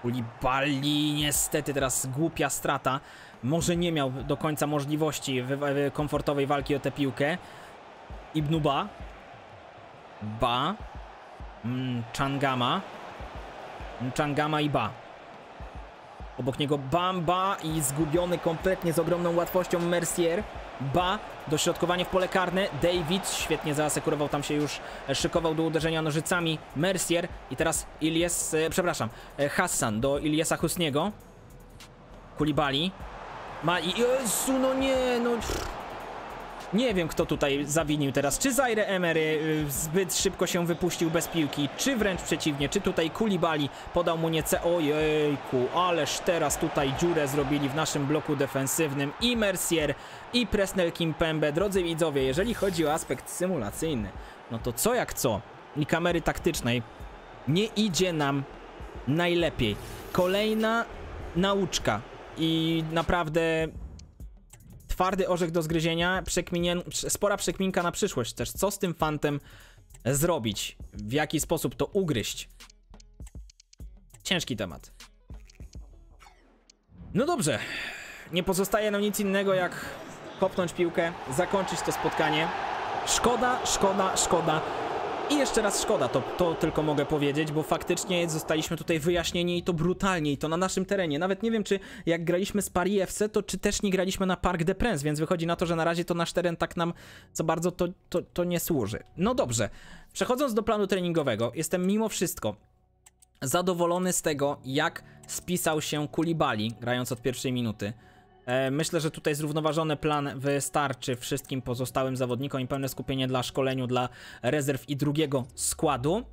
Kulibali niestety teraz głupia strata. Może nie miał do końca możliwości komfortowej walki o tę piłkę. Ibnuba. Ba. Mm, Changama. Mm, Changama i Ba. Obok niego Bamba i zgubiony kompletnie z ogromną łatwością Mercier. Ba, dośrodkowanie w pole karne. David świetnie zaasekurował, tam się już szykował do uderzenia nożycami. Mercier i teraz Ilias, e, przepraszam, e, Hassan do Iliasa Husniego. Kulibali. Ma i Jezu, no nie, no. pff. Nie wiem, kto tutaj zawinił teraz. Czy Zaire Emery y, zbyt szybko się wypuścił bez piłki, czy wręcz przeciwnie, czy tutaj Kulibali podał mu nieco. Ojejku, ależ teraz tutaj dziurę zrobili w naszym bloku defensywnym i Mercier, i Presnel Kimpembe. Drodzy widzowie, jeżeli chodzi o aspekt symulacyjny, no to co jak co, i kamery taktycznej nie idzie nam najlepiej. Kolejna nauczka i naprawdę twardy orzech do zgryzienia, spora przekminka na przyszłość też. Co z tym fantem zrobić? W jaki sposób to ugryźć? Ciężki temat. No dobrze. Nie pozostaje nam nic innego jak kopnąć piłkę, zakończyć to spotkanie. Szkoda, szkoda, szkoda. I jeszcze raz szkoda, to, to tylko mogę powiedzieć, bo faktycznie zostaliśmy tutaj wyjaśnieni i to brutalnie, i to na naszym terenie. Nawet nie wiem, czy jak graliśmy z Paris FC, to czy też nie graliśmy na Parc des Princes, więc wychodzi na to, że na razie to nasz teren tak nam za bardzo to, to, to nie służy. No dobrze, przechodząc do planu treningowego, jestem mimo wszystko zadowolony z tego, jak spisał się Kulibali, grając od pierwszej minuty. E, Myślę, że tutaj zrównoważony plan wystarczy wszystkim pozostałym zawodnikom i pełne skupienie dla szkoleniu, dla rezerw i drugiego składu.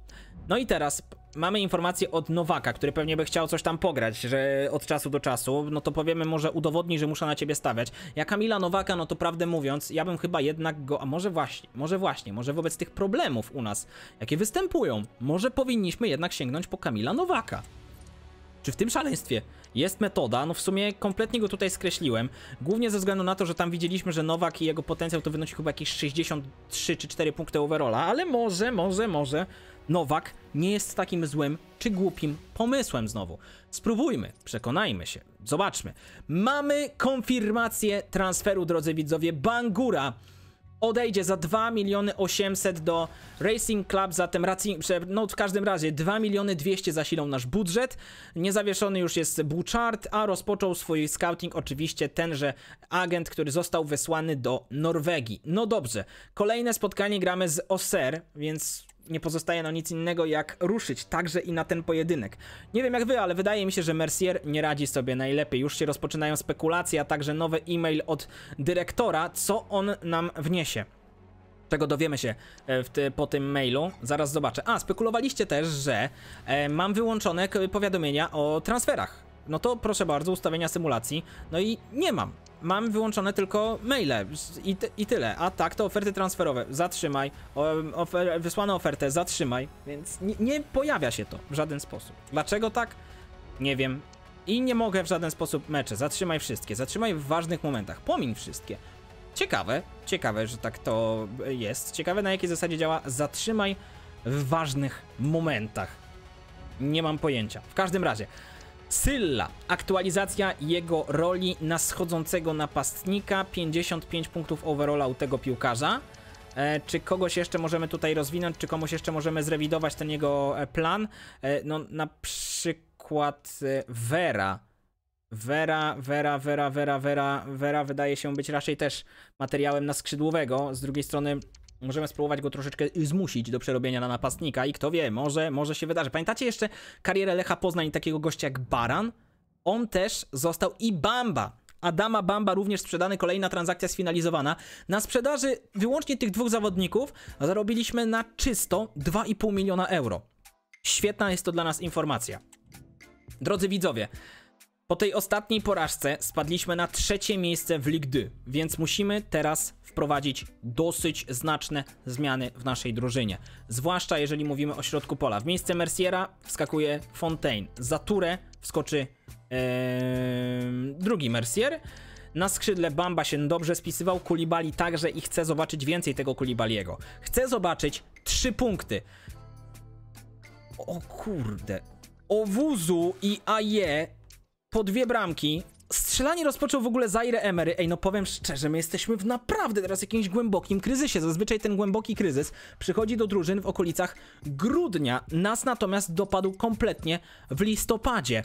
No i teraz mamy informację od Nowaka, który pewnie by chciał coś tam pograć, że od czasu do czasu, no to powiemy może udowodni, że muszę na ciebie stawiać. Ja Kamila Nowaka, no to prawdę mówiąc, ja bym chyba jednak go, a może właśnie, może właśnie, może wobec tych problemów u nas, jakie występują, może powinniśmy jednak sięgnąć po Kamila Nowaka. Czy w tym szaleństwie jest metoda? No w sumie kompletnie go tutaj skreśliłem. Głównie ze względu na to, że tam widzieliśmy, że Nowak i jego potencjał to wynosi chyba jakieś 63 czy 4 punkty overalla, ale może, może, może Nowak nie jest takim złym czy głupim pomysłem znowu. Spróbujmy, przekonajmy się, zobaczmy. Mamy konfirmację transferu, drodzy widzowie, Bangura odejdzie za 2 miliony 800 do Racing Club, zatem Racing, no w każdym razie 2 miliony 200 zasilą nasz budżet. Niezawieszony już jest Bouchard, a rozpoczął swój scouting oczywiście tenże agent, który został wysłany do Norwegii. No dobrze, kolejne spotkanie gramy z Oser, więc nie pozostaje nam nic innego jak ruszyć także i na ten pojedynek. Nie wiem jak wy, ale wydaje mi się, że Mercier nie radzi sobie najlepiej. Już się rozpoczynają spekulacje, a także nowy e-mail od dyrektora, co on nam wniesie. Czego dowiemy się e, ty, po tym mailu. Zaraz zobaczę. A, spekulowaliście też, że e, mam wyłączone powiadomienia o transferach. No to proszę bardzo, ustawienia symulacji. No i nie mam. Mam wyłączone tylko maile i, i tyle. A tak, to oferty transferowe. Zatrzymaj. Ofer, wysłano ofertę, zatrzymaj. Więc nie pojawia się to w żaden sposób. Dlaczego tak? Nie wiem. I nie mogę w żaden sposób mecze. Zatrzymaj wszystkie. Zatrzymaj w ważnych momentach. Pomiń wszystkie. Ciekawe, ciekawe, że tak to jest. Ciekawe na jakiej zasadzie działa zatrzymaj w ważnych momentach. Nie mam pojęcia. W każdym razie, Sylla, aktualizacja jego roli na schodzącego napastnika, 55 punktów overalla u tego piłkarza. E, czy kogoś jeszcze możemy tutaj rozwinąć, czy komuś jeszcze możemy zrewidować ten jego e, plan? E, no na przykład e, Vera. Vera, Vera, Vera, Vera, Vera, Vera wydaje się być raczej też materiałem na skrzydłowego. Z drugiej strony możemy spróbować go troszeczkę zmusić do przerobienia na napastnika i kto wie, może, może się wydarzy. Pamiętacie jeszcze karierę Lecha Poznań takiego gościa jak Baran? On też został i Bamba. Adama Bamba również sprzedany, kolejna transakcja sfinalizowana. Na sprzedaży wyłącznie tych dwóch zawodników zarobiliśmy na czysto 2,5 miliona euro. Świetna jest to dla nas informacja. Drodzy widzowie, po tej ostatniej porażce spadliśmy na trzecie miejsce w Ligue 2, więc musimy teraz wprowadzić dosyć znaczne zmiany w naszej drużynie. Zwłaszcza jeżeli mówimy o środku pola. W miejsce Merciera wskakuje Fontaine. Za Turę wskoczy em, drugi Mercier. Na skrzydle Bamba się dobrze spisywał, Kulibali także i chcę zobaczyć więcej tego Kulibaliego. Chcę zobaczyć trzy punkty. O kurde. Owuzu i Aje po dwie bramki. Strzelanie rozpoczął w ogóle Zaire Emery. Ej, no powiem szczerze, my jesteśmy w naprawdę teraz jakimś głębokim kryzysie. Zazwyczaj ten głęboki kryzys przychodzi do drużyn w okolicach grudnia. Nas natomiast dopadł kompletnie w listopadzie.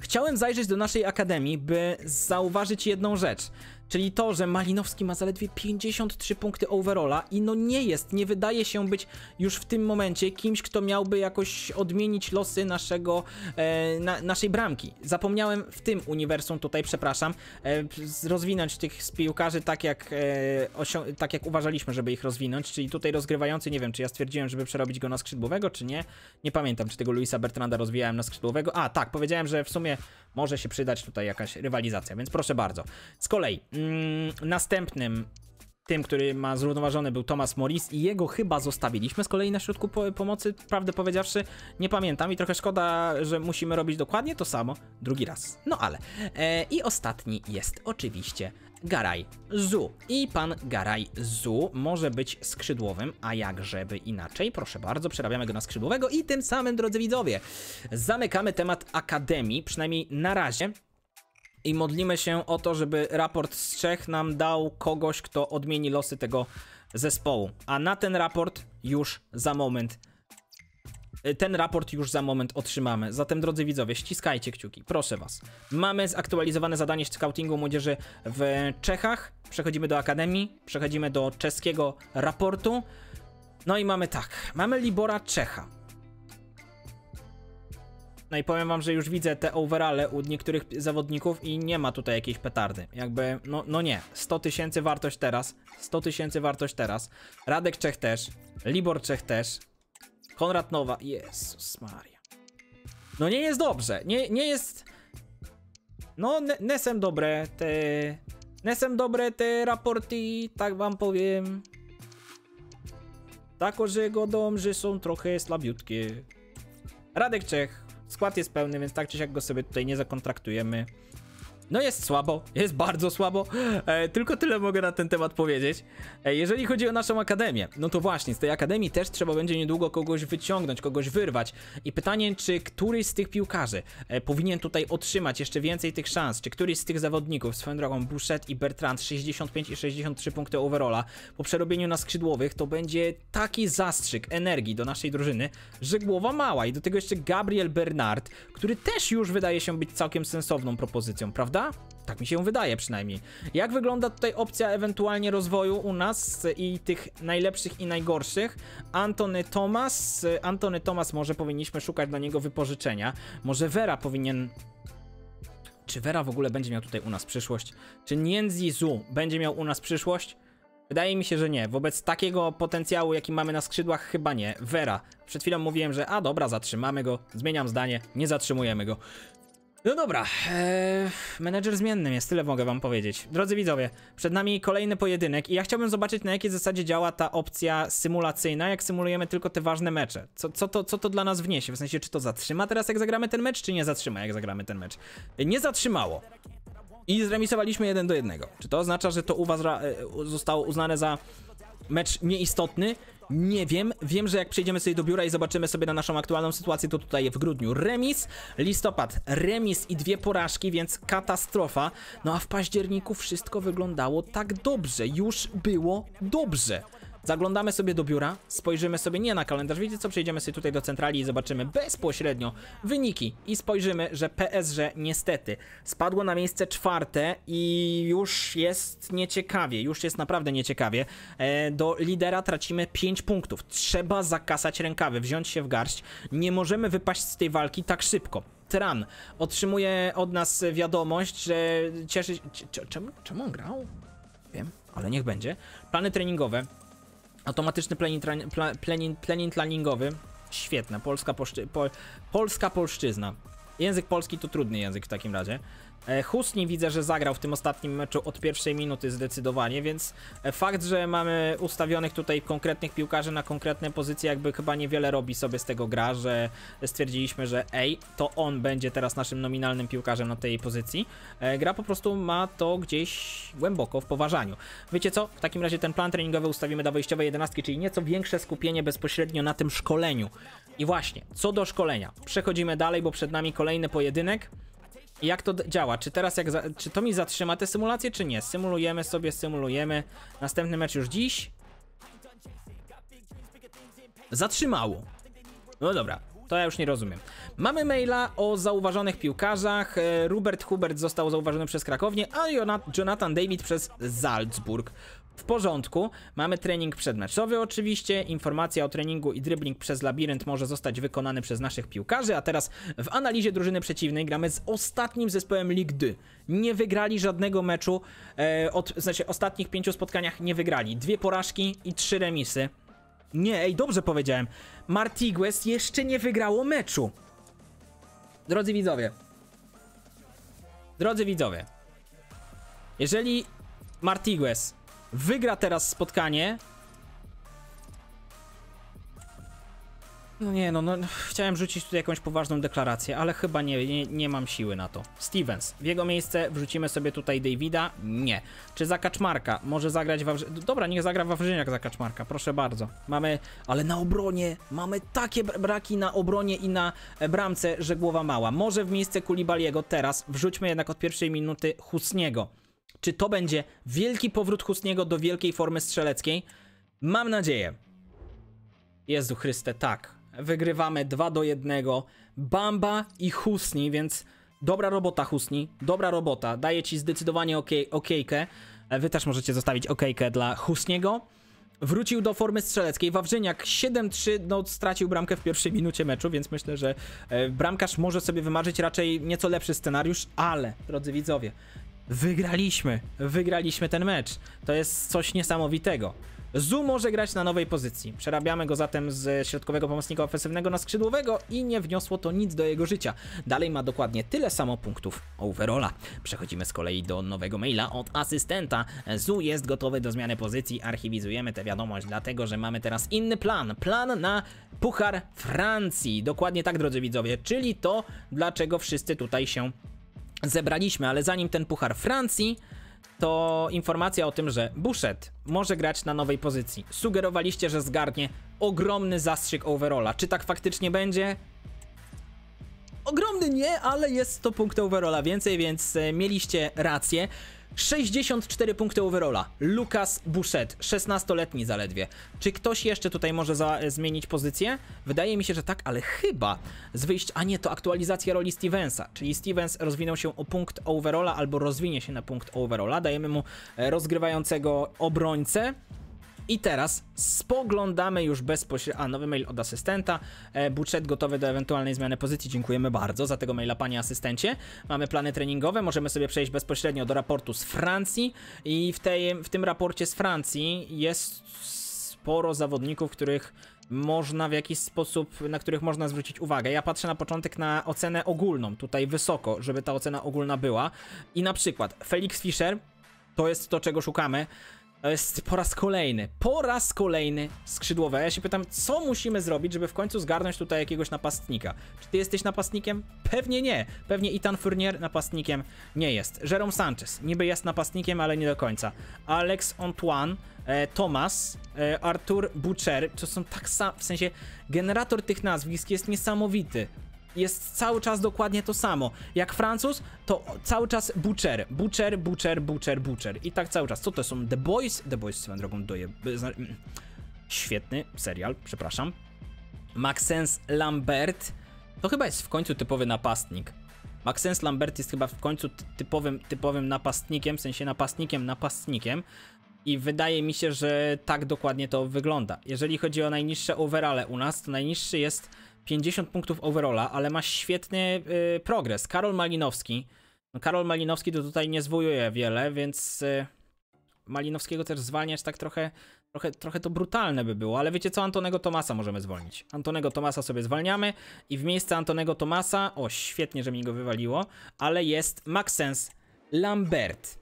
Chciałem zajrzeć do naszej akademii, by zauważyć jedną rzecz. Czyli to, że Malinowski ma zaledwie 53 punkty overalla i no nie jest, nie wydaje się być już w tym momencie kimś, kto miałby jakoś odmienić losy naszego, e, na, naszej bramki. Zapomniałem w tym uniwersum tutaj, przepraszam, e, rozwinąć tych z piłkarzy tak jak, e, tak jak uważaliśmy, żeby ich rozwinąć, czyli tutaj rozgrywający, nie wiem, czy ja stwierdziłem, żeby przerobić go na skrzydłowego, czy nie. Nie pamiętam, czy tego Luisa Bertranda rozwijałem na skrzydłowego. A, tak, powiedziałem, że w sumie może się przydać tutaj jakaś rywalizacja, więc proszę bardzo. Z kolei, mm, następnym tym, który ma zrównoważony był Thomas Morris i jego chyba zostawiliśmy z kolei na środku po pomocy, prawdę powiedziawszy, nie pamiętam i trochę szkoda, że musimy robić dokładnie to samo drugi raz. No ale. E, I ostatni jest oczywiście Garaj Zu. I pan Garaj Zu może być skrzydłowym, a jakżeby inaczej, proszę bardzo, przerabiamy go na skrzydłowego i tym samym, drodzy widzowie, zamykamy temat Akademii, przynajmniej na razie. I modlimy się o to, żeby raport z Czech nam dał kogoś, kto odmieni losy tego zespołu. A na ten raport już za moment. Y, Ten raport już za moment otrzymamy. Zatem, drodzy widzowie, ściskajcie kciuki, proszę was. Mamy zaktualizowane zadanie scoutingu młodzieży w Czechach. Przechodzimy do Akademii, przechodzimy do czeskiego raportu. No i mamy tak, mamy Libora Czecha. No i powiem wam, że już widzę te overale u niektórych zawodników i nie ma tutaj jakiejś petardy. Jakby, no, no nie. 100 tysięcy wartość teraz. 100 tysięcy wartość teraz. Radek Czech też. Libor Czech też. Konrad Nowa. Jezus Maria. No nie jest dobrze. Nie, nie jest... No, ne, dobre te... Nesem dobre te raporty, tak wam powiem. Tako, że godą, że są trochę słabiutkie. Radek Czech. Skład jest pełny, więc tak czy siak go sobie tutaj nie zakontraktujemy. No jest słabo, jest bardzo słabo, e, tylko tyle mogę na ten temat powiedzieć. E, jeżeli chodzi o naszą akademię, no to właśnie, z tej akademii też trzeba będzie niedługo kogoś wyciągnąć, kogoś wyrwać. I pytanie, czy któryś z tych piłkarzy e, powinien tutaj otrzymać jeszcze więcej tych szans, czy któryś z tych zawodników, swoją drogą Bouchet i Bertrand, 65 i 63 punkty overalla, po przerobieniu na skrzydłowych, to będzie taki zastrzyk energii do naszej drużyny, że głowa mała. I do tego jeszcze Gabriel Bernard, który też już wydaje się być całkiem sensowną propozycją, prawda? Tak mi się wydaje przynajmniej. Jak wygląda tutaj opcja ewentualnie rozwoju u nas i tych najlepszych i najgorszych? Antony Thomas. Antony Thomas może powinniśmy szukać dla niego wypożyczenia. Może Vera powinien czy Vera w ogóle będzie miał tutaj u nas przyszłość? Czy Nienzi Zu będzie miał u nas przyszłość? Wydaje mi się, że nie. Wobec takiego potencjału, jaki mamy na skrzydłach, chyba nie. Vera. Przed chwilą mówiłem, że a dobra, zatrzymamy go. Zmieniam zdanie, nie zatrzymujemy go. No dobra, eee, menedżer zmiennym jest, tyle mogę wam powiedzieć. Drodzy widzowie, przed nami kolejny pojedynek i ja chciałbym zobaczyć na jakiej zasadzie działa ta opcja symulacyjna, jak symulujemy tylko te ważne mecze. Co, co, to, co to dla nas wniesie? W sensie, czy to zatrzyma teraz jak zagramy ten mecz, czy nie zatrzyma jak zagramy ten mecz? Nie zatrzymało. I zremisowaliśmy jeden do jednego. Czy to oznacza, że to u was e, zostało uznane za mecz nieistotny? Nie wiem. Wiem, że jak przejdziemy sobie do biura i zobaczymy sobie na naszą aktualną sytuację, to tutaj w grudniu remis, listopad remis i dwie porażki, więc katastrofa. No a w październiku wszystko wyglądało tak dobrze. Już było dobrze. Zaglądamy sobie do biura, spojrzymy sobie nie na kalendarz, wiecie co, przejdziemy sobie tutaj do centrali i zobaczymy bezpośrednio wyniki i spojrzymy, że PSG niestety spadło na miejsce czwarte i już jest nieciekawie, już jest naprawdę nieciekawie. E, do lidera tracimy 5 punktów, trzeba zakasać rękawy, wziąć się w garść, nie możemy wypaść z tej walki tak szybko. Tran otrzymuje od nas wiadomość, że cieszy się... Czemu, czemu on grał? Wiem, ale niech będzie. Plany treningowe Automatyczny plenin, plenin, plenin. Świetne. Polska, poszczy, po, polska polszczyzna. Język polski to trudny język w takim razie. E, Husni widzę, że zagrał w tym ostatnim meczu od pierwszej minuty zdecydowanie, więc e, fakt, że mamy ustawionych tutaj konkretnych piłkarzy na konkretne pozycje jakby chyba niewiele robi sobie z tego gra, że stwierdziliśmy, że ej, to on będzie teraz naszym nominalnym piłkarzem na tej pozycji. E, gra po prostu ma to gdzieś głęboko w poważaniu. Wiecie co? W takim razie ten plan treningowy ustawimy do wejściowej jedenastki, czyli nieco większe skupienie bezpośrednio na tym szkoleniu. I właśnie, co do szkolenia. Przechodzimy dalej, bo przed nami kolejny pojedynek jak to działa? Czy teraz jak za, czy to mi zatrzyma te symulacje, czy nie? Symulujemy sobie, symulujemy. Następny mecz już dziś. Zatrzymało. No dobra, to ja już nie rozumiem. Mamy maila o zauważonych piłkarzach. E, Robert Hubert został zauważony przez Krakownię, a Jonathan David przez Salzburg. W porządku, mamy trening przedmeczowy oczywiście, informacja o treningu i dribbling przez labirynt może zostać wykonany przez naszych piłkarzy, a teraz w analizie drużyny przeciwnej gramy z ostatnim zespołem League 2. Nie wygrali żadnego meczu, e, od, znaczy ostatnich pięciu spotkaniach nie wygrali. Dwie porażki i trzy remisy. Nie, ej, dobrze powiedziałem. Martigues jeszcze nie wygrało meczu. Drodzy widzowie. Drodzy widzowie. Jeżeli Martigues wygra teraz spotkanie. No nie, no, no chciałem rzucić tutaj jakąś poważną deklarację, ale chyba nie, nie, nie mam siły na to. Stevens, w jego miejsce wrzucimy sobie tutaj Davida? Nie. Czy za Kaczmarka? Może zagrać Wawrzy... Dobra, niech zagra Wawrzyniak za Kaczmarka, proszę bardzo. Mamy, ale na obronie, mamy takie braki na obronie i na e, bramce, że głowa mała. Może w miejsce Kulibaliego teraz wrzućmy jednak od pierwszej minuty Husniego. Czy to będzie wielki powrót Husniego do wielkiej formy strzeleckiej? Mam nadzieję. Jezu Chryste, tak. Wygrywamy 2 do 1. Bamba i Husni, więc dobra robota Husni, dobra robota. Daję ci zdecydowanie okej, okejkę. Wy też możecie zostawić okejkę dla Husniego. Wrócił do formy strzeleckiej. Wawrzyniak 7-3, no stracił bramkę w pierwszej minucie meczu, więc myślę, że e, bramkarz może sobie wymarzyć raczej nieco lepszy scenariusz, ale, drodzy widzowie, wygraliśmy, wygraliśmy ten mecz. To jest coś niesamowitego. Zu może grać na nowej pozycji. Przerabiamy go zatem z środkowego pomocnika ofensywnego na skrzydłowego i nie wniosło to nic do jego życia. Dalej ma dokładnie tyle samo punktów overalla. Przechodzimy z kolei do nowego maila od asystenta. Zu jest gotowy do zmiany pozycji. Archiwizujemy tę wiadomość, dlatego że mamy teraz inny plan. Plan na Puchar Francji. Dokładnie tak, drodzy widzowie, czyli to, dlaczego wszyscy tutaj się zebraliśmy, ale zanim ten Puchar Francji, to informacja o tym, że Buszet może grać na nowej pozycji. Sugerowaliście, że zgarnie ogromny zastrzyk overalla. Czy tak faktycznie będzie? Ogromny nie, ale jest 100 punktów overalla więcej, więc e, mieliście rację. 64 punkty overalla. Lukas Bouchet, 16-letni zaledwie. Czy ktoś jeszcze tutaj może za, zmienić pozycję? Wydaje mi się, że tak, ale chyba z wyjść... A nie, to aktualizacja roli Stevensa, czyli Stevens rozwinął się o punkt overalla albo rozwinie się na punkt overalla. Dajemy mu e, rozgrywającego obrońcę. I teraz spoglądamy już bezpośrednio. A, nowy mail od asystenta. E, budżet gotowy do ewentualnej zmiany pozycji. Dziękujemy bardzo za tego maila, panie asystencie. Mamy plany treningowe. Możemy sobie przejść bezpośrednio do raportu z Francji. I w, tej, w tym raporcie z Francji jest sporo zawodników, których można w jakiś sposób, na których można zwrócić uwagę. Ja patrzę na początek na ocenę ogólną, tutaj wysoko, żeby ta ocena ogólna była. I na przykład Felix Fischer to jest to, czego szukamy. To jest po raz kolejny, po raz kolejny skrzydłowe. Ja się pytam, co musimy zrobić, żeby w końcu zgarnąć tutaj jakiegoś napastnika? Czy ty jesteś napastnikiem? Pewnie nie. Pewnie Itan Fournier napastnikiem nie jest. Jerome Sanchez niby jest napastnikiem, ale nie do końca. Alex Antoine, e, Thomas, e, Artur Butcher, to są tak samo, w sensie generator tych nazwisk jest niesamowity jest cały czas dokładnie to samo. Jak Francuz, to cały czas Butcher, Butcher, Butcher, Butcher, Butcher. I tak cały czas. Co to są? The Boys? The Boys swoją drogą doje... Mm, świetny serial, przepraszam. Maxence Lambert. To chyba jest w końcu typowy napastnik. Maxence Lambert jest chyba w końcu typowym, typowym napastnikiem, w sensie napastnikiem, napastnikiem. I wydaje mi się, że tak dokładnie to wygląda. Jeżeli chodzi o najniższe overale u nas, to najniższy jest 50 punktów overalla, ale ma świetny y, progres. Karol Malinowski. No, Karol Malinowski to tutaj nie zwojuje wiele, więc y, Malinowskiego też zwalniać tak trochę, trochę, trochę to brutalne by było, ale wiecie co, Antonego Tomasa możemy zwolnić. Antonego Tomasa sobie zwalniamy i w miejsce Antonego Tomasa, o świetnie, że mi go wywaliło, ale jest Maxence Lambert.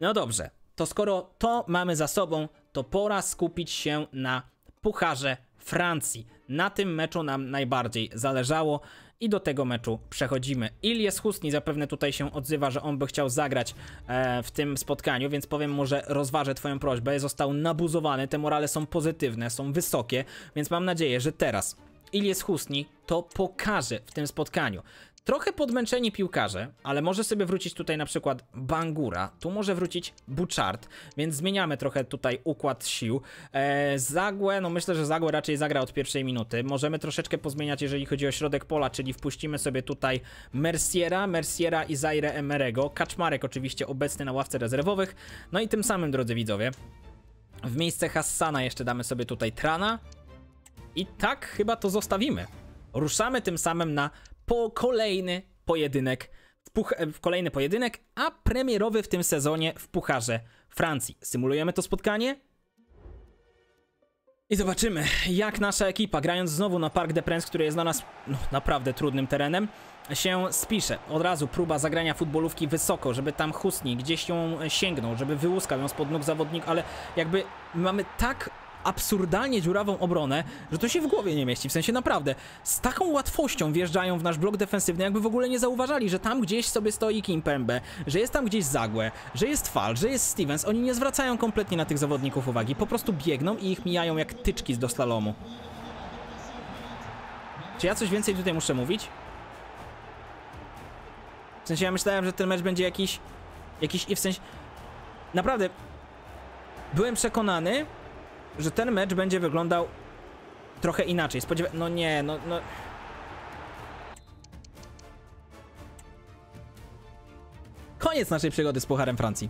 No dobrze, to skoro to mamy za sobą, to pora skupić się na Pucharze Francji. Na tym meczu nam najbardziej zależało i do tego meczu przechodzimy. Ilias Husni zapewne tutaj się odzywa, że on by chciał zagrać e, w tym spotkaniu, więc powiem mu, że rozważę twoją prośbę. Został nabuzowany, te morale są pozytywne, są wysokie, więc mam nadzieję, że teraz Ilias Husni to pokaże w tym spotkaniu. Trochę podmęczeni piłkarze, ale może sobie wrócić tutaj na przykład Bangura, tu może wrócić Buchard, więc zmieniamy trochę tutaj układ sił. Eee, Zagłę, no myślę, że Zagłę raczej zagra od pierwszej minuty. Możemy troszeczkę pozmieniać, jeżeli chodzi o środek pola, czyli wpuścimy sobie tutaj Merciera, Merciera i Zaire Emerego. Kaczmarek oczywiście obecny na ławce rezerwowych. No i tym samym, drodzy widzowie, w miejsce Hassana jeszcze damy sobie tutaj Trana. I tak chyba to zostawimy. Ruszamy tym samym na po kolejny pojedynek, puch- w kolejny pojedynek, a premierowy w tym sezonie w Pucharze Francji. Symulujemy to spotkanie? I zobaczymy, jak nasza ekipa, grając znowu na Parc des Princes, który jest dla nas no, naprawdę trudnym terenem, się spisze. Od razu próba zagrania futbolówki wysoko, żeby tam Husni gdzieś ją sięgnął, żeby wyłuskał ją spod nóg zawodnik, ale jakby mamy tak absurdalnie dziurawą obronę, że to się w głowie nie mieści. W sensie naprawdę, z taką łatwością wjeżdżają w nasz blok defensywny, jakby w ogóle nie zauważali, że tam gdzieś sobie stoi Kimpembe, że jest tam gdzieś Zagłę, że jest Fal, że jest Stevens. Oni nie zwracają kompletnie na tych zawodników uwagi, po prostu biegną i ich mijają jak tyczki z do slalomu. Czy ja coś więcej tutaj muszę mówić? W sensie ja myślałem, że ten mecz będzie jakiś... Jakiś... i w sensie... Naprawdę... Byłem przekonany, że ten mecz będzie wyglądał trochę inaczej. Spodziewa... No nie, no, no... Koniec naszej przygody z Pucharem Francji.